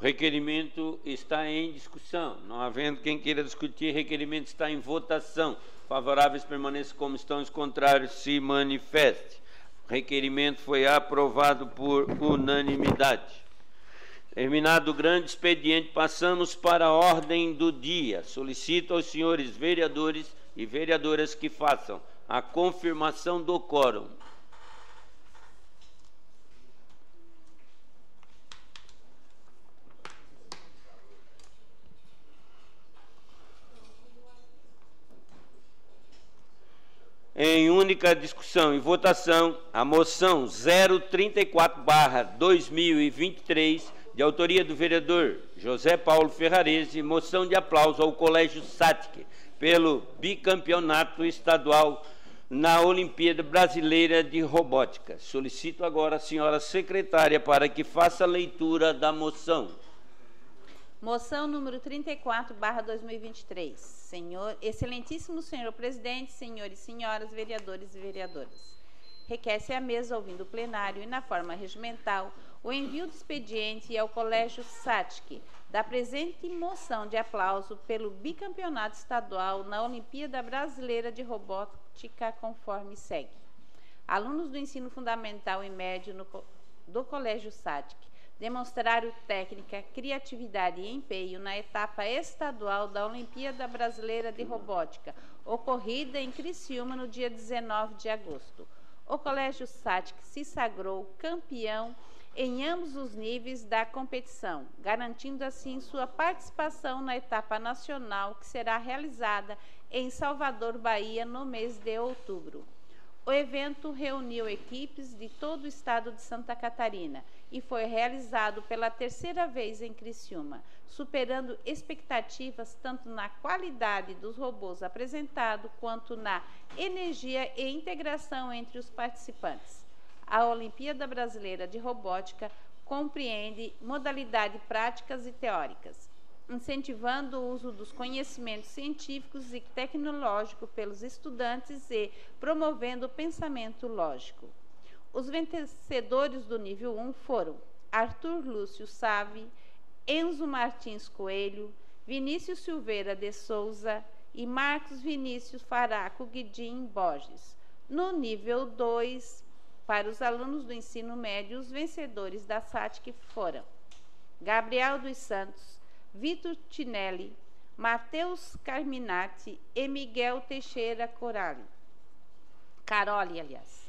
O requerimento está em discussão. Não havendo quem queira discutir, requerimento está em votação. Favoráveis permaneçam como estão, os contrários se manifeste. O requerimento foi aprovado por unanimidade. Terminado o grande expediente, passamos para a ordem do dia. Solicito aos senhores vereadores e vereadoras que façam a confirmação do quórum. Em única discussão e votação a moção 034/2023 de autoria do vereador José Paulo Ferrarese, moção de aplauso ao Colégio SATIC pelo bicampeonato estadual na Olimpíada Brasileira de Robótica. Solicito agora a senhora secretária para que faça a leitura da moção. Moção número 34, barra 2023. Senhor, excelentíssimo senhor presidente, senhores e senhoras, vereadores e vereadoras. Requer-se à mesa, ouvindo o plenário e na forma regimental, o envio do expediente ao Colégio SATIC da presente moção de aplauso pelo bicampeonato estadual na Olimpíada Brasileira de Robótica, conforme segue. Alunos do ensino fundamental e médio no, do Colégio SATIC demonstraram técnica, criatividade e empenho na etapa estadual da Olimpíada Brasileira de Robótica, ocorrida em Criciúma no dia 19 de agosto. O Colégio SATIC se sagrou campeão em ambos os níveis da competição, garantindo assim sua participação na etapa nacional que será realizada em Salvador, Bahia, no mês de outubro. O evento reuniu equipes de todo o estado de Santa Catarina e foi realizado pela terceira vez em Criciúma, superando expectativas tanto na qualidade dos robôs apresentados quanto na energia e integração entre os participantes. A Olimpíada Brasileira de Robótica compreende modalidades práticas e teóricas, incentivando o uso dos conhecimentos científicos e tecnológicos pelos estudantes e promovendo o pensamento lógico. Os vencedores do nível 1 foram Arthur Lúcio Save, Enzo Martins Coelho, Vinícius Silveira de Souza e Marcos Vinícius Faraco Guidim Borges. No nível 2, para os alunos do ensino médio, os vencedores da SATIC foram Gabriel dos Santos, Vitor Tinelli, Matheus Carminati e Miguel Teixeira Corali. Caroli, aliás.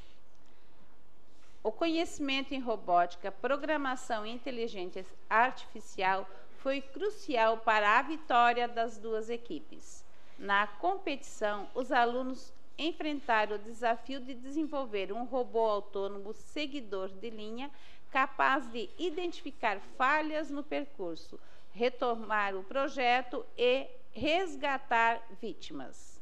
O conhecimento em robótica, programação e inteligência artificial foi crucial para a vitória das duas equipes. Na competição, os alunos enfrentaram o desafio de desenvolver um robô autônomo seguidor de linha capaz de identificar falhas no percurso, retomar o projeto e resgatar vítimas.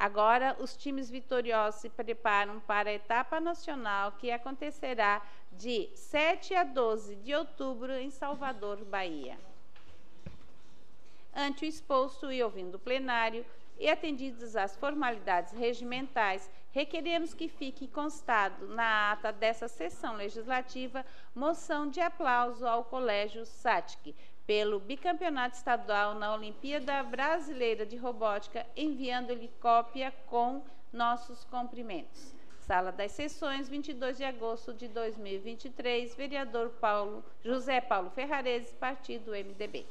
Agora, os times vitoriosos se preparam para a etapa nacional que acontecerá de 7 a 12 de outubro em Salvador, Bahia. Ante o exposto e ouvindo o plenário, e atendidas as formalidades regimentais, requeremos que fique constado na ata dessa sessão legislativa moção de aplauso ao Colégio SATIC, pelo bicampeonato estadual na Olimpíada Brasileira de Robótica, enviando-lhe cópia com nossos cumprimentos. Sala das Sessões, 22 de agosto de 2023, vereador Paulo José Paulo Ferrarese, partido MDB.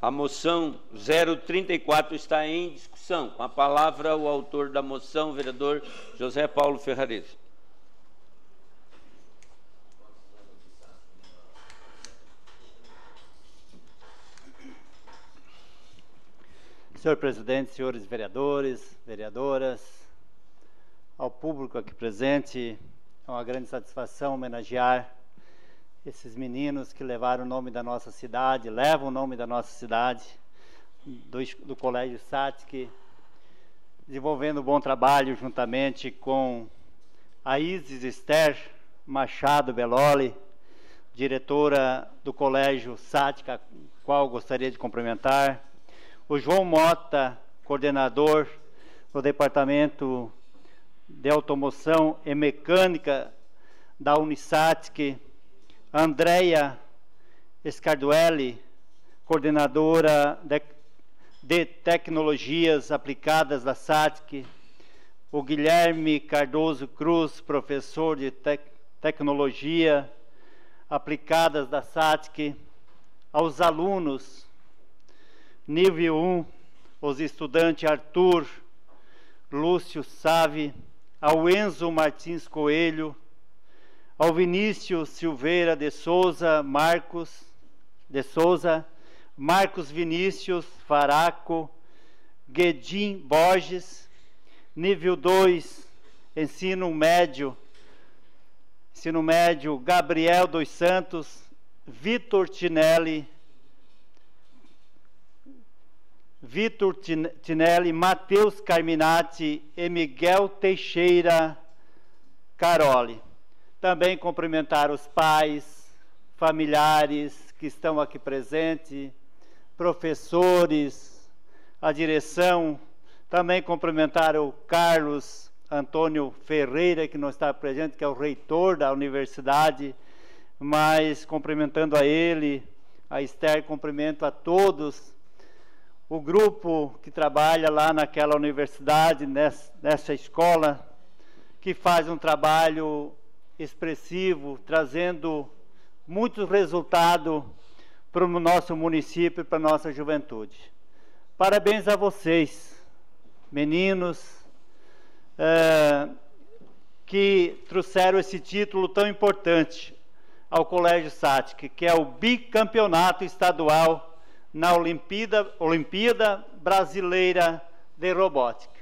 A moção 034 está em discussão. Com a palavra o autor da moção, vereador José Paulo Ferrarese. Senhor presidente, senhores vereadores, vereadoras, ao público aqui presente, é uma grande satisfação homenagear esses meninos que levaram o nome da nossa cidade, levam o nome da nossa cidade, do, do Colégio SATIC, desenvolvendo um bom trabalho juntamente com a Isis Esther Machado Beloli, diretora do Colégio SATIC, a qual gostaria de cumprimentar, o João Mota, coordenador do Departamento de Automoção e Mecânica da Unisatic, Andréia Scarduelli, coordenadora de, de tecnologias aplicadas da SATIC, o Guilherme Cardoso Cruz, professor de tec tecnologia aplicadas da SATIC, aos alunos, nível 1, os estudantes Arthur, Lúcio Save, ao Enzo Martins Coelho, ao Vinícius Silveira de Souza Marcos de Souza, Marcos Vinícius Faraco, Guedim Borges, nível 2, ensino médio, ensino médio, Gabriel dos Santos, Vitor Tinelli, Vitor Tinelli, Matheus Carminati e Miguel Teixeira Caroli. Também cumprimentar os pais, familiares que estão aqui presentes, professores, a direção. Também cumprimentar o Carlos Antônio Ferreira, que não está presente, que é o reitor da universidade, mas cumprimentando a ele, a Esther, cumprimento a todos o grupo que trabalha lá naquela universidade, nessa, nessa escola, que faz um trabalho expressivo, trazendo muitos resultados para o nosso município e para a nossa juventude. Parabéns a vocês, meninos, é, que trouxeram esse título tão importante ao Colégio SATIC, que é o bicampeonato estadual na Olimpíada, Olimpíada Brasileira de Robótica.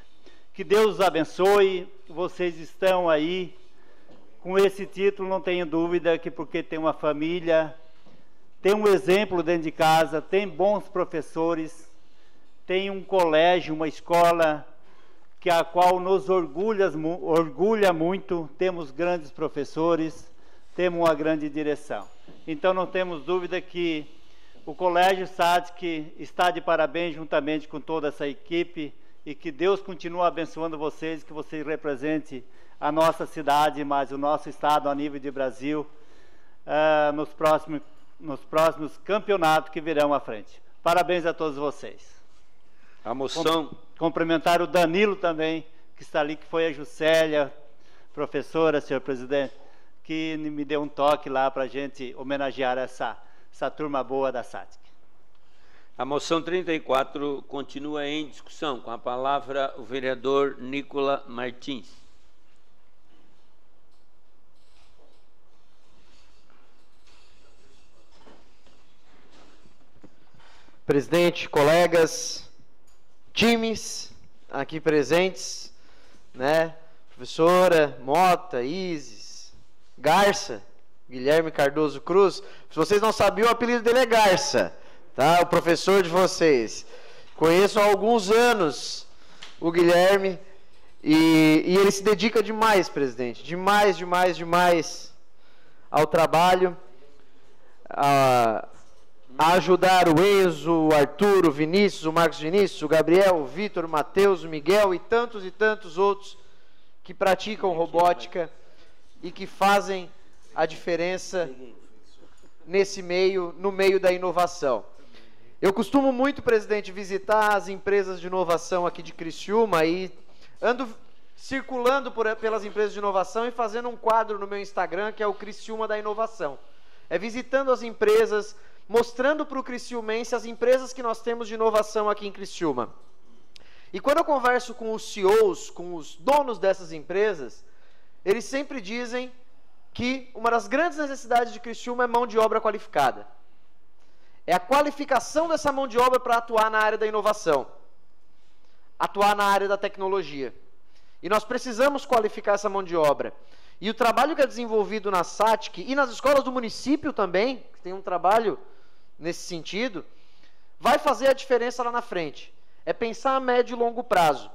Que Deus os abençoe, vocês estão aí com esse título, não tenho dúvida que porque tem uma família, tem um exemplo dentro de casa, tem bons professores, tem um colégio, uma escola que a qual nos orgulha, orgulha muito, temos grandes professores, temos uma grande direção. Então não temos dúvida que o Colégio SADC está de parabéns juntamente com toda essa equipe e que Deus continue abençoando vocês, que vocês representem a nossa cidade, mas o nosso estado a nível de Brasil uh, nos, próximos, nos próximos campeonatos que virão à frente. Parabéns a todos vocês. A moção. Cumprimentar o Danilo também, que está ali, que foi a Juscelia, professora, senhor presidente, que me deu um toque lá para a gente homenagear essa essa turma boa da SATIC. A moção 34 continua em discussão. Com a palavra o vereador Nicola Martins. Presidente, colegas, times aqui presentes, né? Professora Mota, Isis, Garça, Guilherme Cardoso Cruz. Se vocês não sabiam, o apelido dele é Garça, tá? O professor de vocês. Conheço há alguns anos o Guilherme e, e ele se dedica demais, presidente, demais, demais, demais ao trabalho, a, a ajudar o Enzo, o Arthur, o Vinícius, o Marcos Vinícius, o Gabriel, o Vitor, o Matheus, o Miguel e tantos e tantos outros que praticam robótica e que fazem a diferença nesse meio, no meio da inovação. Eu costumo muito, presidente, visitar as empresas de inovação aqui de Criciúma e ando circulando por, pelas empresas de inovação e fazendo um quadro no meu Instagram que é o Criciúma da Inovação. É visitando as empresas, mostrando para o Criciúmense as empresas que nós temos de inovação aqui em Criciúma. E quando eu converso com os CEOs, com os donos dessas empresas, eles sempre dizem que uma das grandes necessidades de Criciúma é mão de obra qualificada. É a qualificação dessa mão de obra para atuar na área da inovação, atuar na área da tecnologia. E nós precisamos qualificar essa mão de obra. E o trabalho que é desenvolvido na SATIC e nas escolas do município também, que tem um trabalho nesse sentido, vai fazer a diferença lá na frente. É pensar a médio e longo prazo.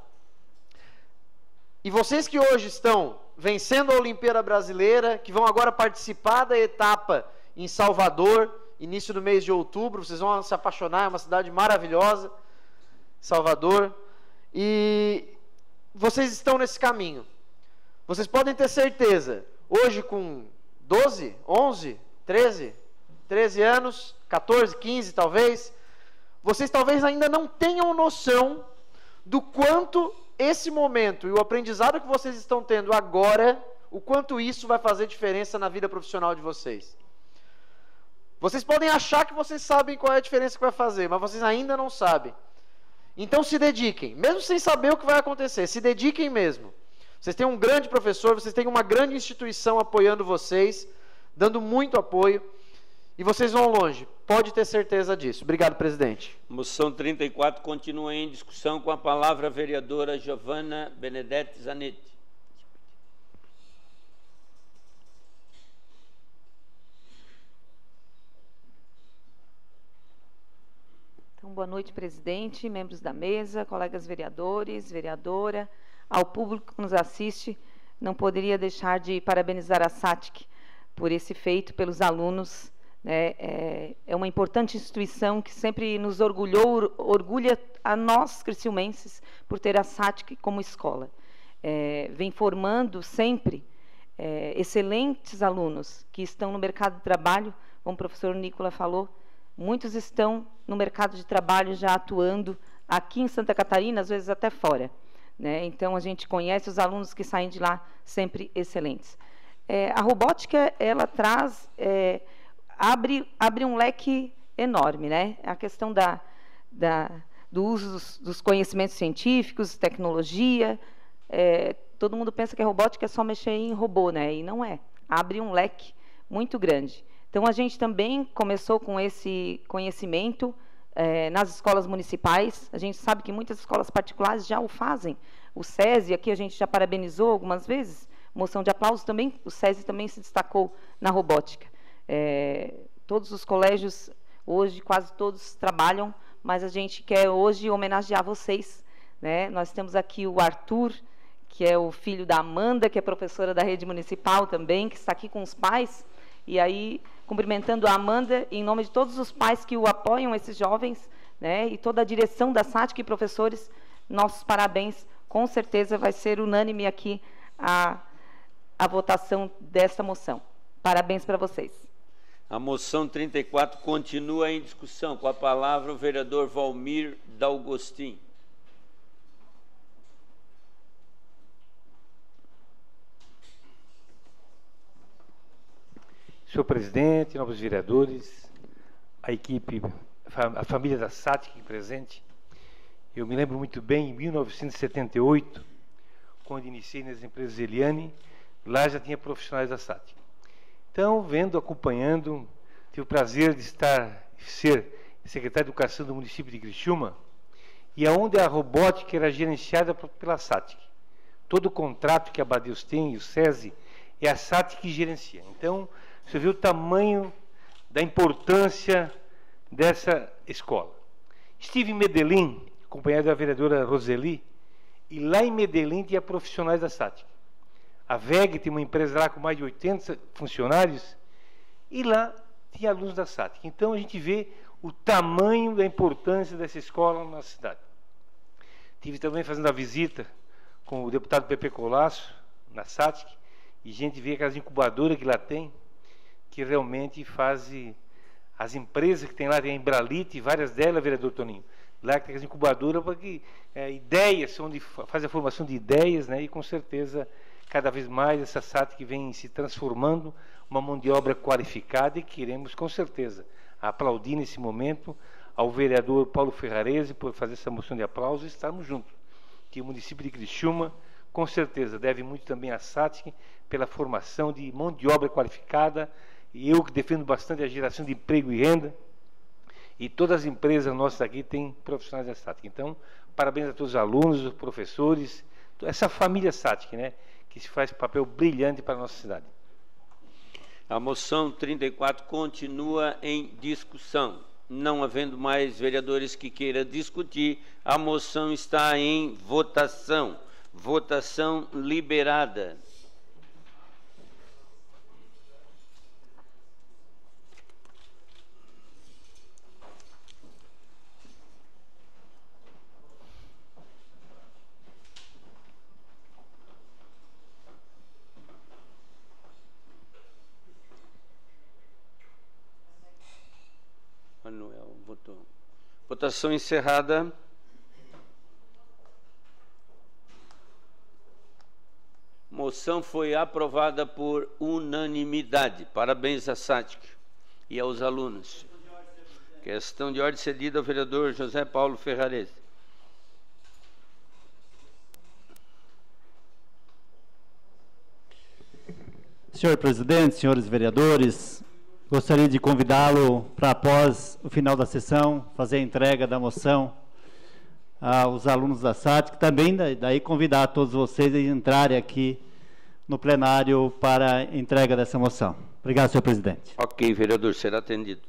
E vocês que hoje estão vencendo a Olimpíada Brasileira, que vão agora participar da etapa em Salvador, início do mês de outubro, vocês vão se apaixonar, é uma cidade maravilhosa, Salvador, e vocês estão nesse caminho. Vocês podem ter certeza, hoje com 12, 11, 13, 13 anos, 14, 15 talvez, vocês talvez ainda não tenham noção do quanto esse momento e o aprendizado que vocês estão tendo agora, o quanto isso vai fazer diferença na vida profissional de vocês. Vocês podem achar que vocês sabem qual é a diferença que vai fazer, mas vocês ainda não sabem. Então se dediquem, mesmo sem saber o que vai acontecer, se dediquem mesmo. Vocês têm um grande professor, vocês têm uma grande instituição apoiando vocês, dando muito apoio, e vocês vão longe. Pode ter certeza disso. Obrigado, presidente. Moção 34 continua em discussão com a palavra a vereadora Giovana Benedetti Zanetti. Então, boa noite, presidente, membros da mesa, colegas vereadores, vereadora, ao público que nos assiste. Não poderia deixar de parabenizar a SATIC por esse feito, pelos alunos. Né? É, é uma importante instituição que sempre nos orgulhou, orgulha a nós, criciumenses, por ter a SATIC como escola. É, vem formando sempre é, excelentes alunos que estão no mercado de trabalho, como o professor Nicola falou, muitos estão no mercado de trabalho já atuando aqui em Santa Catarina, às vezes até fora. Né? Então, a gente conhece os alunos que saem de lá sempre excelentes. É, a robótica, ela traz, é, abre, abre um leque enorme, né? A questão da, da, do uso dos, dos conhecimentos científicos, tecnologia. É, todo mundo pensa que a robótica é só mexer em robô, né? E não é. Abre um leque muito grande. Então, a gente também começou com esse conhecimento é, nas escolas municipais. A gente sabe que muitas escolas particulares já o fazem. O SESI, aqui a gente já parabenizou algumas vezes, moção de aplauso também, o SESI também se destacou na robótica. É, todos os colégios, hoje, quase todos trabalham, mas a gente quer hoje homenagear vocês. Né? Nós temos aqui o Arthur, que é o filho da Amanda, que é professora da rede municipal também, que está aqui com os pais. E aí, cumprimentando a Amanda, em nome de todos os pais que o apoiam, esses jovens, né, e toda a direção da SATIC e professores, nossos parabéns. Com certeza vai ser unânime aqui a, a votação desta moção. Parabéns para vocês. A moção 34 continua em discussão. Com a palavra o vereador Valmir Dalgostin. Senhor presidente, novos vereadores, a equipe, a família da SAT aqui presente, eu me lembro muito bem, em 1978, quando iniciei nas empresas Eliane, lá já tinha profissionais da SAT. Então, vendo, acompanhando, tive o prazer de estar, ser secretário de Educação do município de Criciúma, e aonde a robótica era gerenciada pela SATIC. Todo o contrato que a Badeus tem, o SESI, é a SATIC que gerencia. Então, você vê o tamanho da importância dessa escola. Estive em Medellín, acompanhado da vereadora Roseli, e lá em Medellín tinha profissionais da SATIC. A VEG tem uma empresa lá com mais de 80 funcionários, e lá tinha alunos da SATIC. Então a gente vê o tamanho da importância dessa escola na cidade. Tive também fazendo a visita com o deputado Pepe Colasso, na SATIC, e a gente vê aquelas incubadoras que lá tem, que realmente faz as empresas que tem lá, tem a Embralite, várias delas, vereador Toninho, lá que tem as incubadoras para que é, ideias, onde faz a formação de ideias, né, e com certeza cada vez mais essa SAT que vem se transformando uma mão de obra qualificada e queremos com certeza aplaudir nesse momento ao vereador Paulo Ferrarese por fazer essa moção de aplauso e estarmos juntos. Que o município de Criciúma, com certeza, deve muito também à SATIC pela formação de mão de obra qualificada, e eu que defendo bastante a geração de emprego e renda, e todas as empresas nossas aqui têm profissionais da SATIC. Então, parabéns a todos os alunos, os professores, essa família SATIC, né, que se faz papel brilhante para a nossa cidade. A moção 34 continua em discussão. Não havendo mais vereadores que queiram discutir, a moção está em votação. Votação liberada. Votação encerrada. Moção foi aprovada por unanimidade. Parabéns à SATIC e aos alunos. Questão de ordem cedida ao vereador José Paulo Ferrarese. Senhor presidente, senhores vereadores, gostaria de convidá-lo para, após o final da sessão, fazer a entrega da moção aos alunos da SATIC, também daí convidar todos vocês a entrarem aqui no plenário para a entrega dessa moção. Obrigado, senhor presidente. Ok, vereador, será atendido.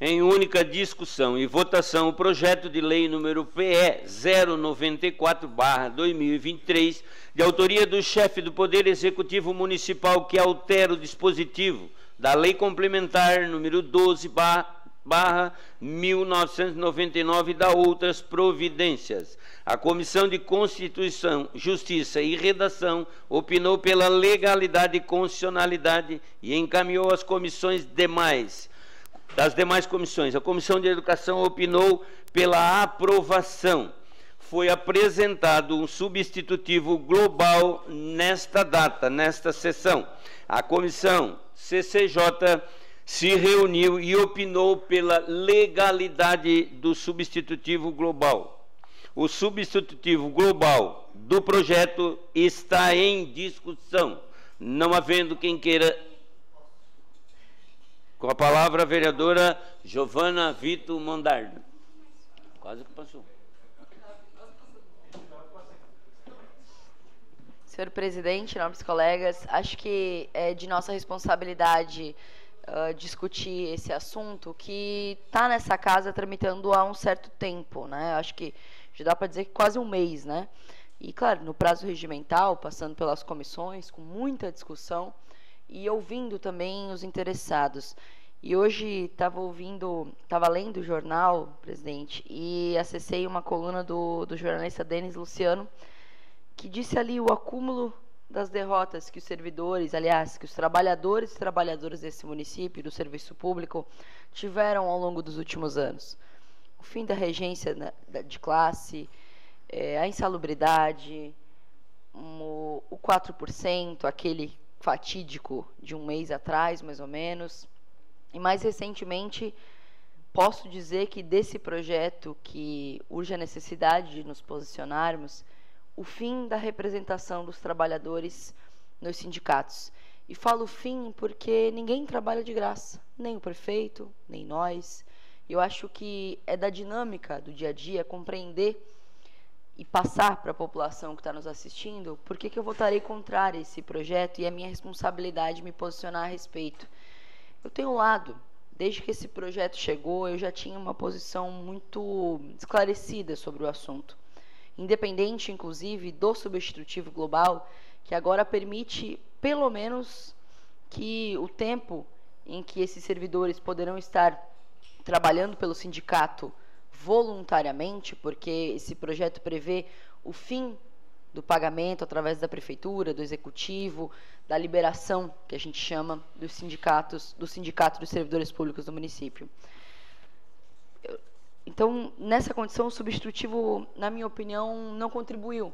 Em única discussão e votação, o projeto de lei número PE 094-2023, de autoria do chefe do Poder Executivo Municipal, que altera o dispositivo da Lei Complementar número 12 barra 1999 e da outras providências. A Comissão de Constituição, Justiça e Redação opinou pela legalidade e constitucionalidade e encaminhou as comissões demais. Das demais comissões, a Comissão de Educação opinou pela aprovação. Foi apresentado um substitutivo global nesta data, nesta sessão. A comissão CCJ se reuniu e opinou pela legalidade do substitutivo global. O substitutivo global do projeto está em discussão, não havendo quem queira. Com a palavra a vereadora Giovana Vito Mondardo. Quase que passou. Senhor presidente, nobres colegas, acho que é de nossa responsabilidade uh, discutir esse assunto que está nessa casa tramitando há um certo tempo, né? Acho que já dá para dizer que quase um mês, né? E claro, no prazo regimental, passando pelas comissões, com muita discussão e ouvindo também os interessados. E hoje estava ouvindo, estava lendo o jornal, presidente, e acessei uma coluna do, do jornalista Denis Luciano, que disse ali o acúmulo das derrotas que os servidores, aliás, que os trabalhadores e trabalhadoras desse município, do serviço público, tiveram ao longo dos últimos anos. O fim da regência de classe, é, a insalubridade, o 4%, aquele fatídico de um mês atrás, mais ou menos. E mais recentemente, posso dizer que desse projeto que urge a necessidade de nos posicionarmos, o fim da representação dos trabalhadores nos sindicatos. E falo fim porque ninguém trabalha de graça, nem o prefeito, nem nós. Eu acho que é da dinâmica do dia a dia compreender e passar para a população que está nos assistindo por que eu votarei contra esse projeto e é minha responsabilidade me posicionar a respeito. Eu tenho um lado, desde que esse projeto chegou, eu já tinha uma posição muito esclarecida sobre o assunto independente, inclusive, do substitutivo global, que agora permite, pelo menos, que o tempo em que esses servidores poderão estar trabalhando pelo sindicato voluntariamente, porque esse projeto prevê o fim do pagamento através da prefeitura, do executivo, da liberação que a gente chama dos sindicatos, do sindicato dos servidores públicos do município. Então, nessa condição, o substitutivo, na minha opinião, não contribuiu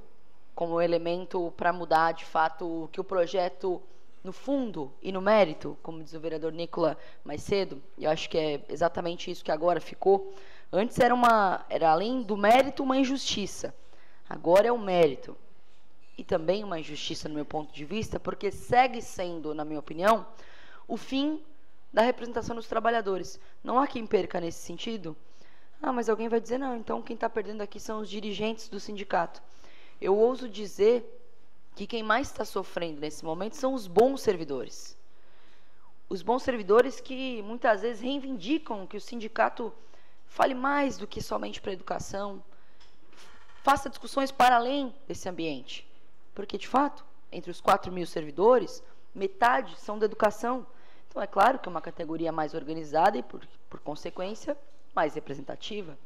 como elemento para mudar, de fato, o que o projeto, no fundo e no mérito, como diz o vereador Nicola mais cedo, e eu acho que é exatamente isso que agora ficou. Antes era, uma, era além do mérito, uma injustiça. Agora é o mérito. E também uma injustiça, no meu ponto de vista, porque segue sendo, na minha opinião, o fim da representação dos trabalhadores. Não há quem perca nesse sentido, ah, mas alguém vai dizer, não, então quem está perdendo aqui são os dirigentes do sindicato. Eu ouso dizer que quem mais está sofrendo nesse momento são os bons servidores. Os bons servidores que muitas vezes reivindicam que o sindicato fale mais do que somente para a educação, faça discussões para além desse ambiente. Porque, de fato, entre os 4 mil servidores, metade são da educação. Então, é claro que é uma categoria mais organizada e, por, por consequência, mais representativa.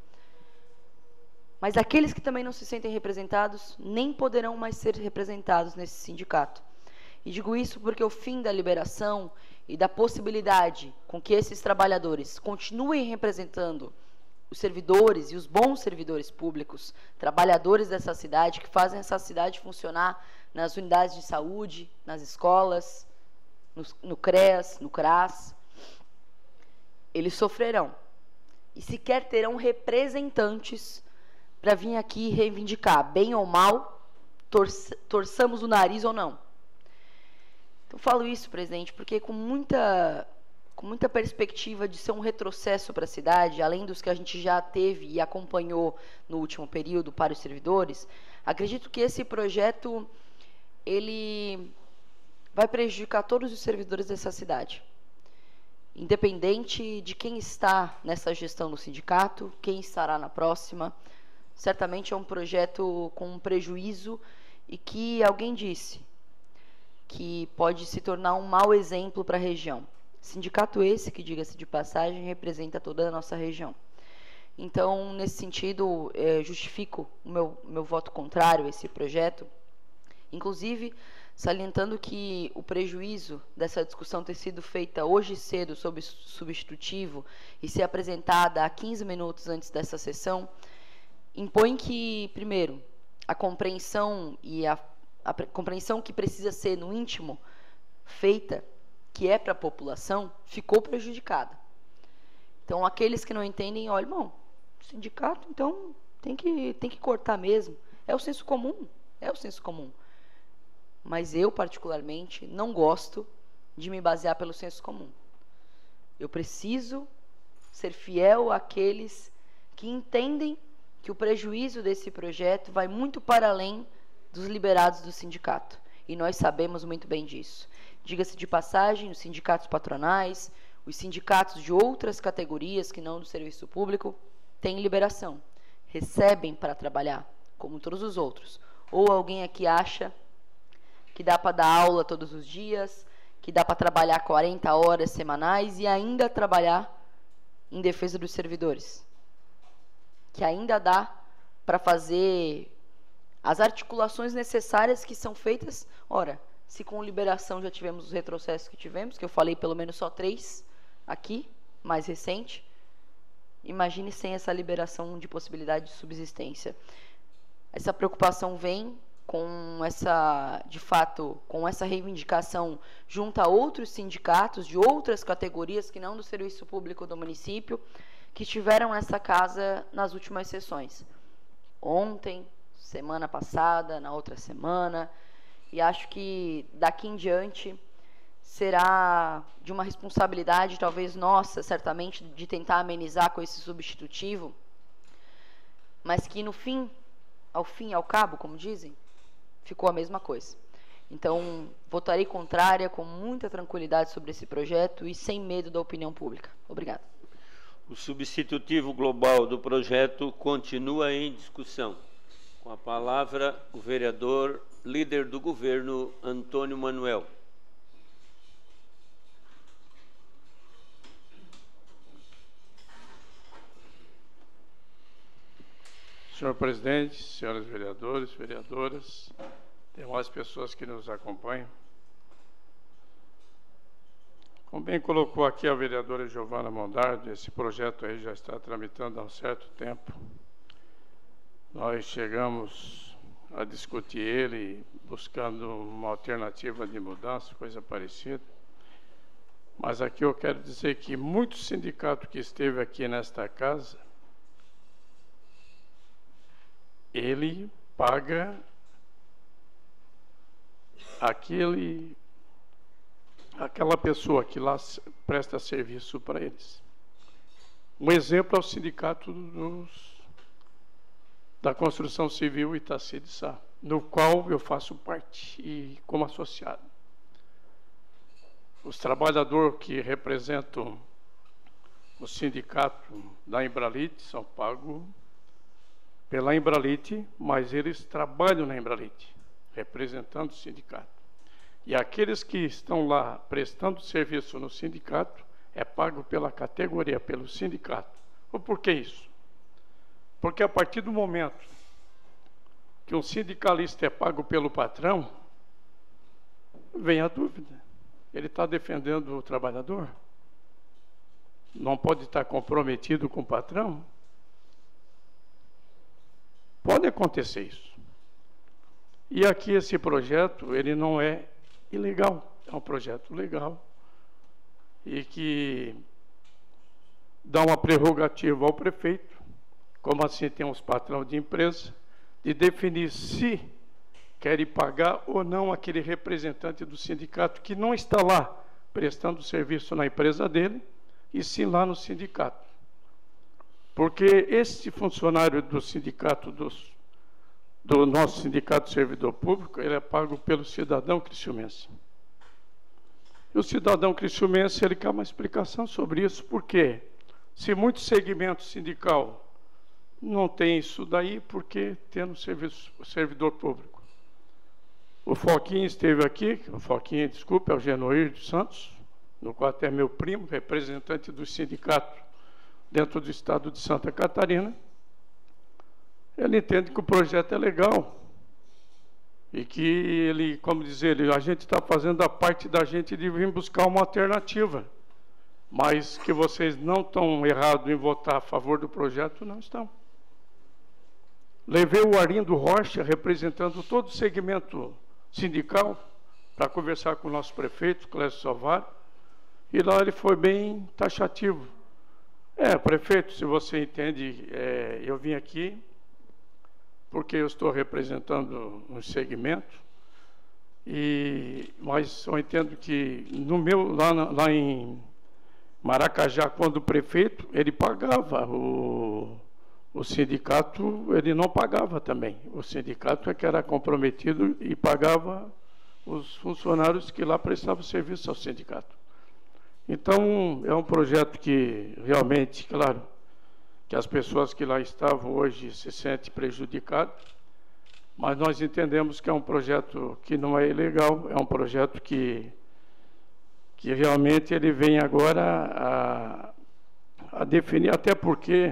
Mas aqueles que também não se sentem representados nem poderão mais ser representados nesse sindicato. E digo isso porque o fim da liberação e da possibilidade com que esses trabalhadores continuem representando os servidores e os bons servidores públicos, trabalhadores dessa cidade, que fazem essa cidade funcionar nas unidades de saúde, nas escolas, no, no CREAS, no CRAS, eles sofrerão. E sequer terão representantes para vir aqui reivindicar, bem ou mal, torça, torçamos o nariz ou não. Então, falo isso, presidente, porque com muita com muita perspectiva de ser um retrocesso para a cidade, além dos que a gente já teve e acompanhou no último período para os servidores, acredito que esse projeto ele vai prejudicar todos os servidores dessa cidade. Independente de quem está nessa gestão no sindicato, quem estará na próxima, certamente é um projeto com um prejuízo e que alguém disse que pode se tornar um mau exemplo para a região. Sindicato esse que, diga-se de passagem, representa toda a nossa região. Então, nesse sentido, eh, justifico o meu, meu voto contrário a esse projeto, inclusive salientando que o prejuízo dessa discussão ter sido feita hoje cedo sob substitutivo e ser apresentada há 15 minutos antes dessa sessão, impõe que, primeiro, a compreensão e a, a compreensão que precisa ser no íntimo feita que é para a população, ficou prejudicada. Então, aqueles que não entendem, olha, irmão, sindicato, então tem que, tem que cortar mesmo. É o senso comum, é o senso comum. Mas eu, particularmente, não gosto de me basear pelo senso comum. Eu preciso ser fiel àqueles que entendem que o prejuízo desse projeto vai muito para além dos liberados do sindicato. E nós sabemos muito bem disso. Diga-se de passagem, os sindicatos patronais, os sindicatos de outras categorias que não do serviço público têm liberação, recebem para trabalhar, como todos os outros. Ou alguém aqui acha que dá para dar aula todos os dias, que dá para trabalhar 40 horas semanais e ainda trabalhar em defesa dos servidores. Que ainda dá para fazer as articulações necessárias que são feitas. Ora, se com liberação já tivemos os retrocessos que tivemos, que eu falei pelo menos só três aqui, mais recente, imagine sem essa liberação de possibilidade de subsistência. Essa preocupação vem com essa, de fato, com essa reivindicação junto a outros sindicatos de outras categorias que não do serviço público do município, que tiveram essa casa nas últimas sessões. Ontem, semana passada, na outra semana, e acho que daqui em diante será de uma responsabilidade, talvez nossa, certamente, de tentar amenizar com esse substitutivo, mas que no fim, ao fim e ao cabo, como dizem, ficou a mesma coisa. Então, votarei contrária com muita tranquilidade sobre esse projeto e sem medo da opinião pública. Obrigado. O substitutivo global do projeto continua em discussão. Com a palavra, o vereador líder do governo, Antônio Manuel. Senhor presidente, senhores vereadores, vereadoras, demais pessoas que nos acompanham. Como bem colocou aqui a vereadora Giovana Mondardo, esse projeto aí já está tramitando há um certo tempo. Nós chegamos a discutir ele, buscando uma alternativa de mudança, coisa parecida. Mas aqui eu quero dizer que muito sindicato que esteve aqui nesta casa, ele paga aquele aquela pessoa que lá presta serviço para eles. Um exemplo é o sindicato dos da Construção Civil Itaci de Sá, no qual eu faço parte e como associado. Os trabalhadores que representam o sindicato da Embralite são pagos pela Embralite, mas eles trabalham na Embralite, representando o sindicato. E aqueles que estão lá prestando serviço no sindicato é pago pela categoria, pelo sindicato. O porquê isso? Porque a partir do momento que um sindicalista é pago pelo patrão, vem a dúvida. Ele está defendendo o trabalhador? Não pode estar comprometido com o patrão? Pode acontecer isso. E aqui esse projeto, ele não é ilegal, é um projeto legal e que dá uma prerrogativa ao prefeito, como assim tem os patrões de empresa, de definir se querem pagar ou não aquele representante do sindicato que não está lá prestando serviço na empresa dele, e sim lá no sindicato. Porque esse funcionário do sindicato, dos, do nosso sindicato servidor público, ele é pago pelo cidadão cristiumense. E o cidadão cristiumense, ele quer uma explicação sobre isso, porque se muito segmento sindical não tem isso daí, por que tendo serviço, servidor público? O Foquinha esteve aqui, o Foquinha, desculpe, é o Genoir de Santos, no qual até meu primo, representante do sindicato dentro do estado de Santa Catarina. Ele entende que o projeto é legal e que ele, como dizer, ele, a gente está fazendo a parte da gente de vir buscar uma alternativa, mas que vocês não estão errados em votar a favor do projeto, não estão. Levei o Arindo Rocha, representando todo o segmento sindical, para conversar com o nosso prefeito, Clécio Salvar, e lá ele foi bem taxativo. É, prefeito, se você entende, é, eu vim aqui porque eu estou representando um segmento, e, mas eu entendo que no meu, lá, lá em Maracajá, quando o prefeito, ele pagava, o, o sindicato, ele não pagava também. O sindicato é que era comprometido e pagava os funcionários que lá prestavam serviço ao sindicato. Então, é um projeto que realmente, claro, que as pessoas que lá estavam hoje se sentem prejudicadas, mas nós entendemos que é um projeto que não é ilegal, é um projeto que, que realmente ele vem agora a, a definir, até porque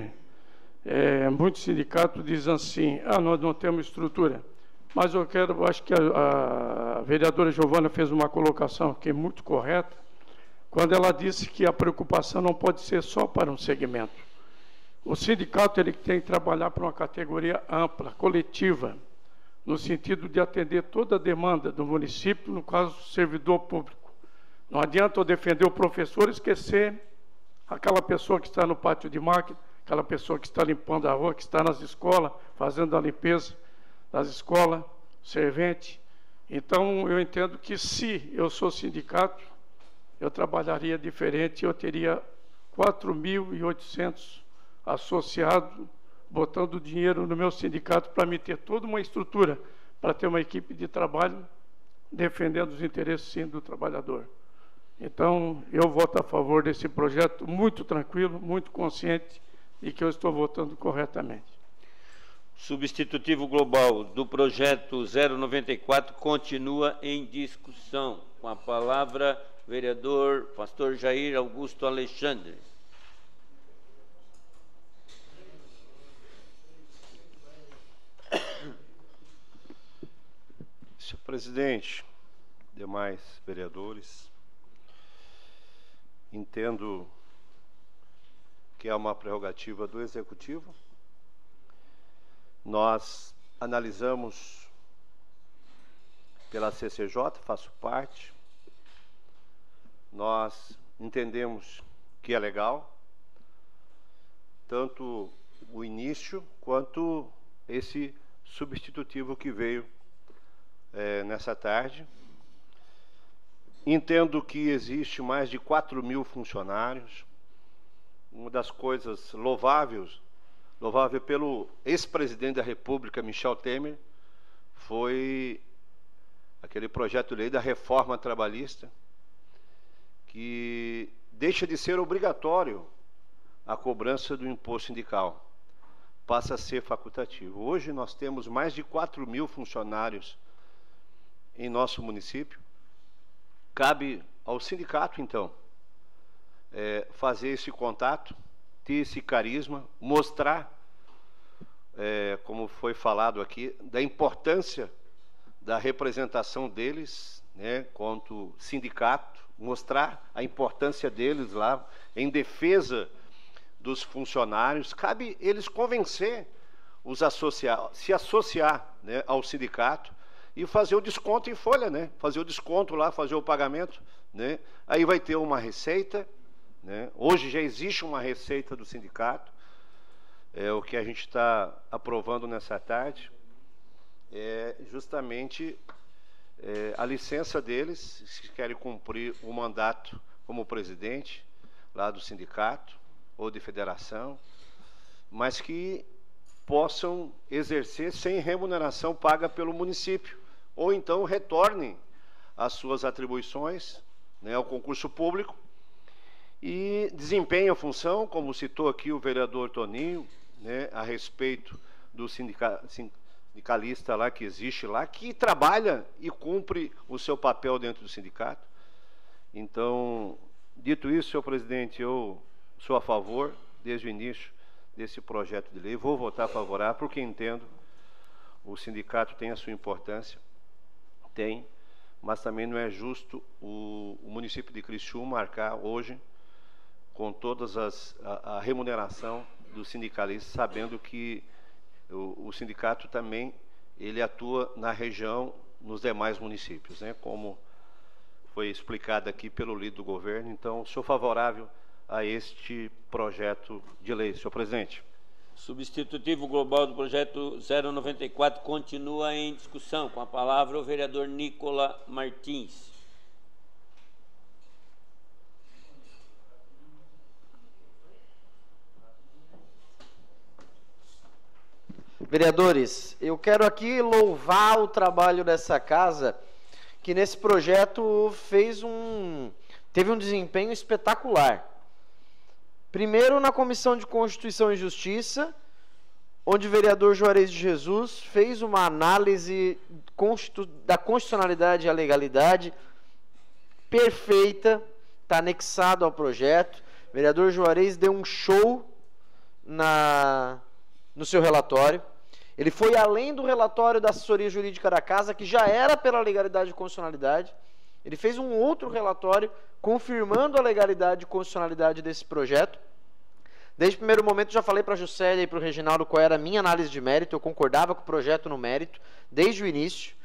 é, muitos sindicatos dizem assim, ah, nós não temos estrutura. Mas eu quero, acho que a, a vereadora Giovana fez uma colocação que é muito correta, quando ela disse que a preocupação não pode ser só para um segmento. O sindicato ele tem que trabalhar para uma categoria ampla, coletiva, no sentido de atender toda a demanda do município, no caso, servidor público. Não adianta eu defender o professor e esquecer aquela pessoa que está no pátio de máquina, aquela pessoa que está limpando a rua, que está nas escolas, fazendo a limpeza das escolas, servente. Então, eu entendo que se eu sou sindicato, eu trabalharia diferente, eu teria 4.800 associados botando dinheiro no meu sindicato para me ter toda uma estrutura para ter uma equipe de trabalho defendendo os interesses sim do trabalhador. Então, eu voto a favor desse projeto muito tranquilo, muito consciente e que eu estou votando corretamente. Substitutivo global do projeto 094 continua em discussão. Com a palavra vereador pastor Jair Augusto Alexandre. Senhor presidente, demais vereadores, entendo que é uma prerrogativa do executivo. Nós analisamos pela CCJ, faço parte, nós entendemos que é legal, tanto o início quanto esse substitutivo que veio é, nessa tarde. Entendo que existe mais de 4 mil funcionários. Uma das coisas louváveis, louvável pelo ex-presidente da República, Michel Temer, foi aquele projeto de lei da reforma trabalhista, que deixa de ser obrigatório a cobrança do imposto sindical, passa a ser facultativo. Hoje nós temos mais de 4 mil funcionários em nosso município. Cabe ao sindicato, então, é, fazer esse contato, ter esse carisma, mostrar, é, como foi falado aqui, da importância da representação deles, né, quanto sindicato, mostrar a importância deles lá em defesa dos funcionários. Cabe eles convencer os associar, se associar né, ao sindicato e fazer o desconto em folha, né? Fazer o desconto lá, fazer o pagamento, né? Aí vai ter uma receita, né? Hoje já existe uma receita do sindicato, é o que a gente está aprovando nessa tarde, é justamente é, a licença deles, se querem cumprir o mandato como presidente lá do sindicato ou de federação, mas que possam exercer sem remuneração paga pelo município, ou então retornem às suas atribuições né, ao concurso público e desempenhem a função, como citou aqui o vereador Toninho, né, a respeito do sindica, sindicalista lá que existe lá, que trabalha e cumpre o seu papel dentro do sindicato. Então, dito isso, senhor presidente, eu sou a favor, desde o início, desse projeto de lei. Vou votar favorável, porque entendo o sindicato tem a sua importância, tem, mas também não é justo o, o município de Criciúma marcar hoje com todas as a, a remuneração dos sindicalistas, sabendo que o, o, sindicato também ele atua na região, nos demais municípios, né? Como foi explicado aqui pelo líder do governo. Então, sou favorável a este projeto de lei, senhor presidente. Substitutivo global do projeto 094 continua em discussão. Com a palavra o vereador Nicola Martins. Vereadores, eu quero aqui louvar o trabalho dessa casa, que nesse projeto fez um teve um desempenho espetacular. Primeiro na Comissão de Constituição e Justiça, onde o vereador Juarez de Jesus fez uma análise da constitucionalidade e a legalidade perfeita, está anexado ao projeto. O vereador Juarez deu um show na, no seu relatório. Ele foi além do relatório da assessoria jurídica da casa, que já era pela legalidade e constitucionalidade. Ele fez um outro relatório confirmando a legalidade e constitucionalidade desse projeto. Desde o primeiro momento já falei para a Juscelia e para o Reginaldo qual era a minha análise de mérito, eu concordava com o projeto no mérito, desde o início,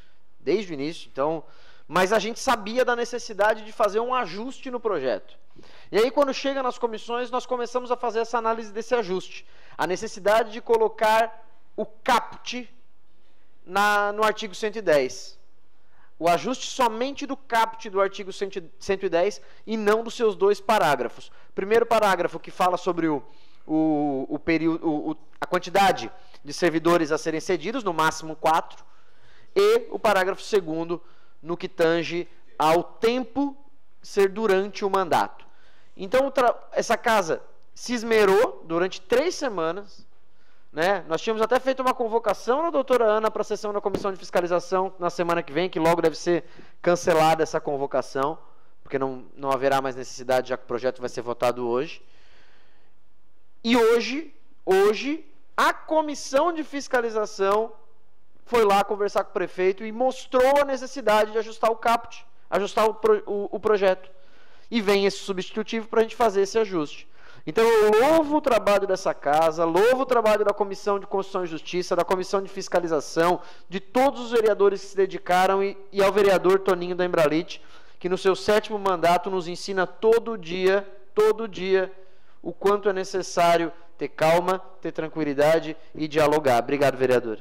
desde o início, então, mas a gente sabia da necessidade de fazer um ajuste no projeto. E aí quando chega nas comissões, nós começamos a fazer essa análise desse ajuste, a necessidade de colocar o caput na, no artigo 110. O ajuste somente do caput do artigo 110 e não dos seus dois parágrafos. Primeiro parágrafo que fala sobre o, o, o período, o, a quantidade de servidores a serem cedidos, no máximo quatro, e o parágrafo segundo no que tange ao tempo ser durante o mandato. Então, essa casa se esmerou durante três semanas né? Nós tínhamos até feito uma convocação na doutora Ana para a sessão da comissão de fiscalização na semana que vem, que logo deve ser cancelada essa convocação, porque não, não haverá mais necessidade, já que o projeto vai ser votado hoje. E hoje, hoje, a comissão de fiscalização foi lá conversar com o prefeito e mostrou a necessidade de ajustar o caput, ajustar o, pro, o, o projeto. E vem esse substitutivo para a gente fazer esse ajuste. Então eu louvo o trabalho dessa casa, louvo o trabalho da Comissão de Constituição e Justiça, da Comissão de Fiscalização, de todos os vereadores que se dedicaram e, e ao vereador Toninho da Embralite, que no seu sétimo mandato nos ensina todo dia, todo dia, o quanto é necessário ter calma, ter tranquilidade e dialogar. Obrigado, vereador.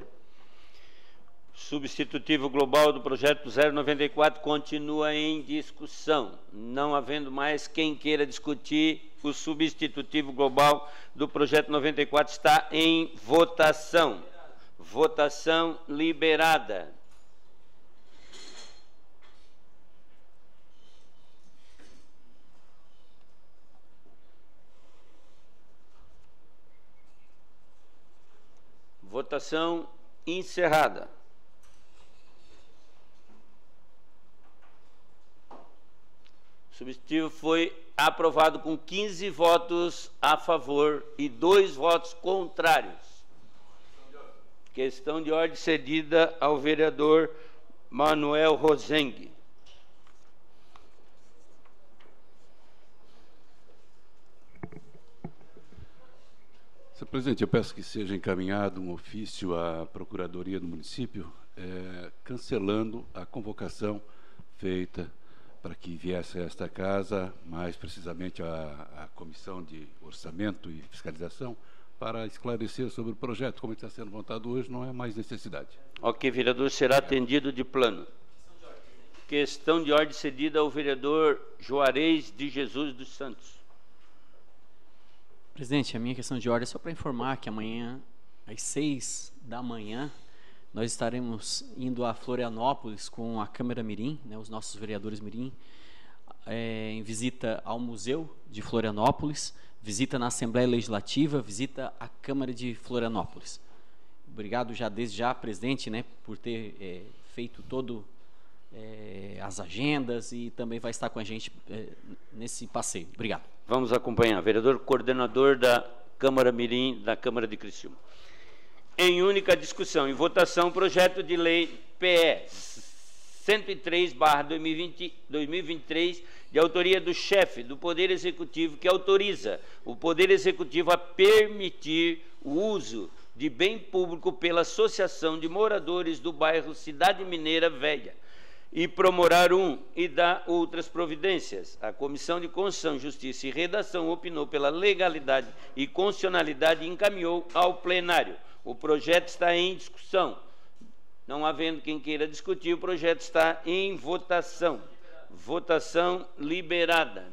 Substitutivo global do projeto 094 continua em discussão. Não havendo mais quem queira discutir, o substitutivo global do projeto 94 está em votação. Votação liberada. Votação encerrada. substitutivo foi aprovado com 15 votos a favor e dois votos contrários. Questão de ordem cedida ao vereador Manuel Rosengue. Senhor presidente, eu peço que seja encaminhado um ofício à Procuradoria do município é, cancelando a convocação feita para que viesse a esta casa, mais precisamente a, a Comissão de Orçamento e Fiscalização, para esclarecer sobre o projeto. Como está sendo montado hoje, não é mais necessidade. Ok, vereador, será atendido de plano. Questão de ordem cedida ao vereador Juarez de Jesus dos Santos. Presidente, a minha questão de ordem é só para informar que amanhã, às seis da manhã, nós estaremos indo a Florianópolis com a Câmara Mirim, né, os nossos vereadores Mirim, é, em visita ao Museu de Florianópolis, visita na Assembleia Legislativa, visita à Câmara de Florianópolis. Obrigado já desde já, presidente, né, por ter é, feito todo é, as agendas e também vai estar com a gente é, nesse passeio. Obrigado. Vamos acompanhar. Vereador coordenador da Câmara Mirim, da Câmara de Criciúma em única discussão. Em votação, projeto de lei PE 103/2023, de autoria do chefe do Poder Executivo, que autoriza o Poder Executivo a permitir o uso de bem público pela Associação de Moradores do bairro Cidade Mineira Velha e promorar um e dar outras providências. A Comissão de Constituição, Justiça e Redação opinou pela legalidade e constitucionalidade e encaminhou ao plenário. O projeto está em discussão. Não havendo quem queira discutir, o projeto está em votação. Votação liberada.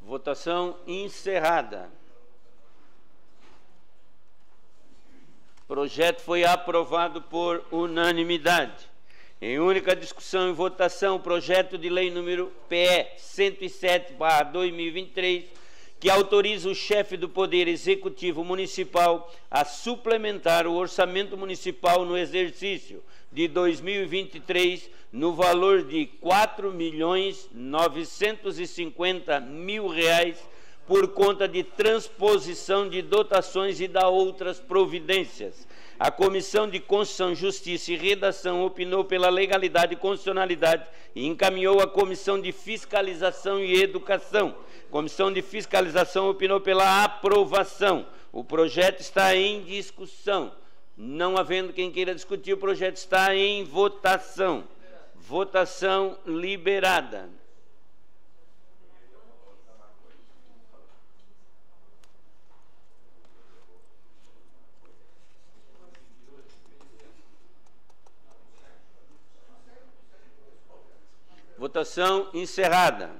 Votação encerrada. Projeto foi aprovado por unanimidade. Em única discussão e votação, o projeto de lei número PE 107/2023, que autoriza o chefe do Poder Executivo Municipal a suplementar o orçamento municipal no exercício de 2023 no valor de R$ 4 milhões 950 mil reais por conta de transposição de dotações e da outras providências. A Comissão de Constituição, Justiça e Redação opinou pela legalidade e constitucionalidade e encaminhou à Comissão de Fiscalização e Educação. A Comissão de Fiscalização opinou pela aprovação. O projeto está em discussão. Não havendo quem queira discutir, o projeto está em votação. Votação liberada. Votação encerrada.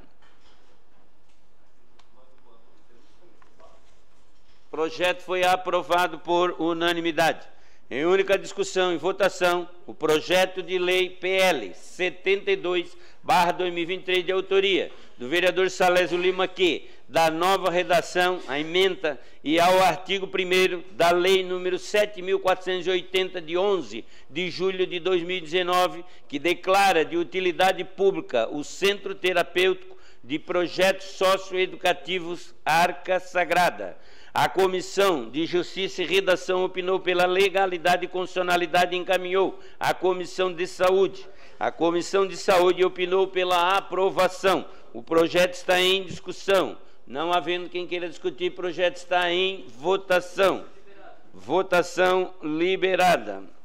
O projeto foi aprovado por unanimidade. Em única discussão e votação, o projeto de lei PL 72/2023 de autoria do vereador Salésio Lima que da nova redação, a emenda e ao artigo 1 da Lei número 7.480, de 11 de julho de 2019, que declara de utilidade pública o Centro Terapêutico de Projetos Socioeducativos Arca Sagrada. A Comissão de Justiça e Redação opinou pela legalidade e constitucionalidade e encaminhou à Comissão de Saúde. A Comissão de Saúde opinou pela aprovação. O projeto está em discussão. Não havendo quem queira discutir, o projeto está em votação. Votação liberada.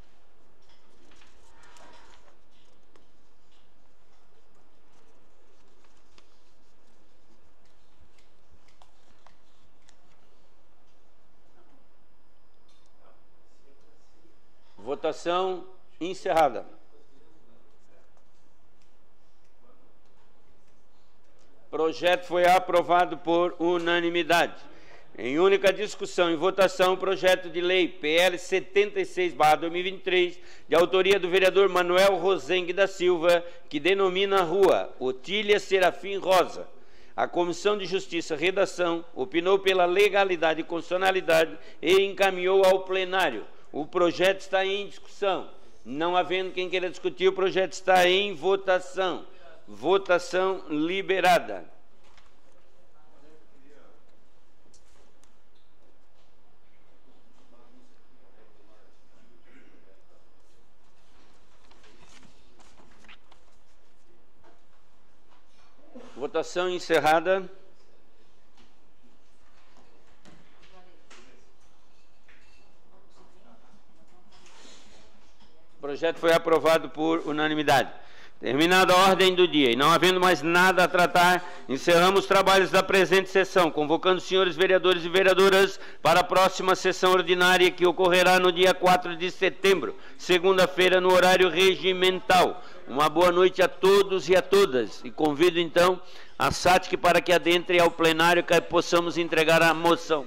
Votação encerrada. projeto foi aprovado por unanimidade. Em única discussão e votação, o projeto de lei PL 76/2023, de autoria do vereador Manuel Rosengue da Silva, que denomina a rua Otília Serafim Rosa. A Comissão de Justiça Redação opinou pela legalidade e constitucionalidade e encaminhou ao plenário. O projeto está em discussão. Não havendo quem queira discutir, o projeto está em votação. Votação liberada. Votação encerrada. O projeto foi aprovado por unanimidade. Terminada a ordem do dia e não havendo mais nada a tratar, encerramos os trabalhos da presente sessão, convocando os senhores vereadores e vereadoras para a próxima sessão ordinária que ocorrerá no dia 4 de setembro, segunda-feira, no horário regimental. Uma boa noite a todos e a todas. E convido então a SATIC para que adentre ao plenário que possamos entregar a moção.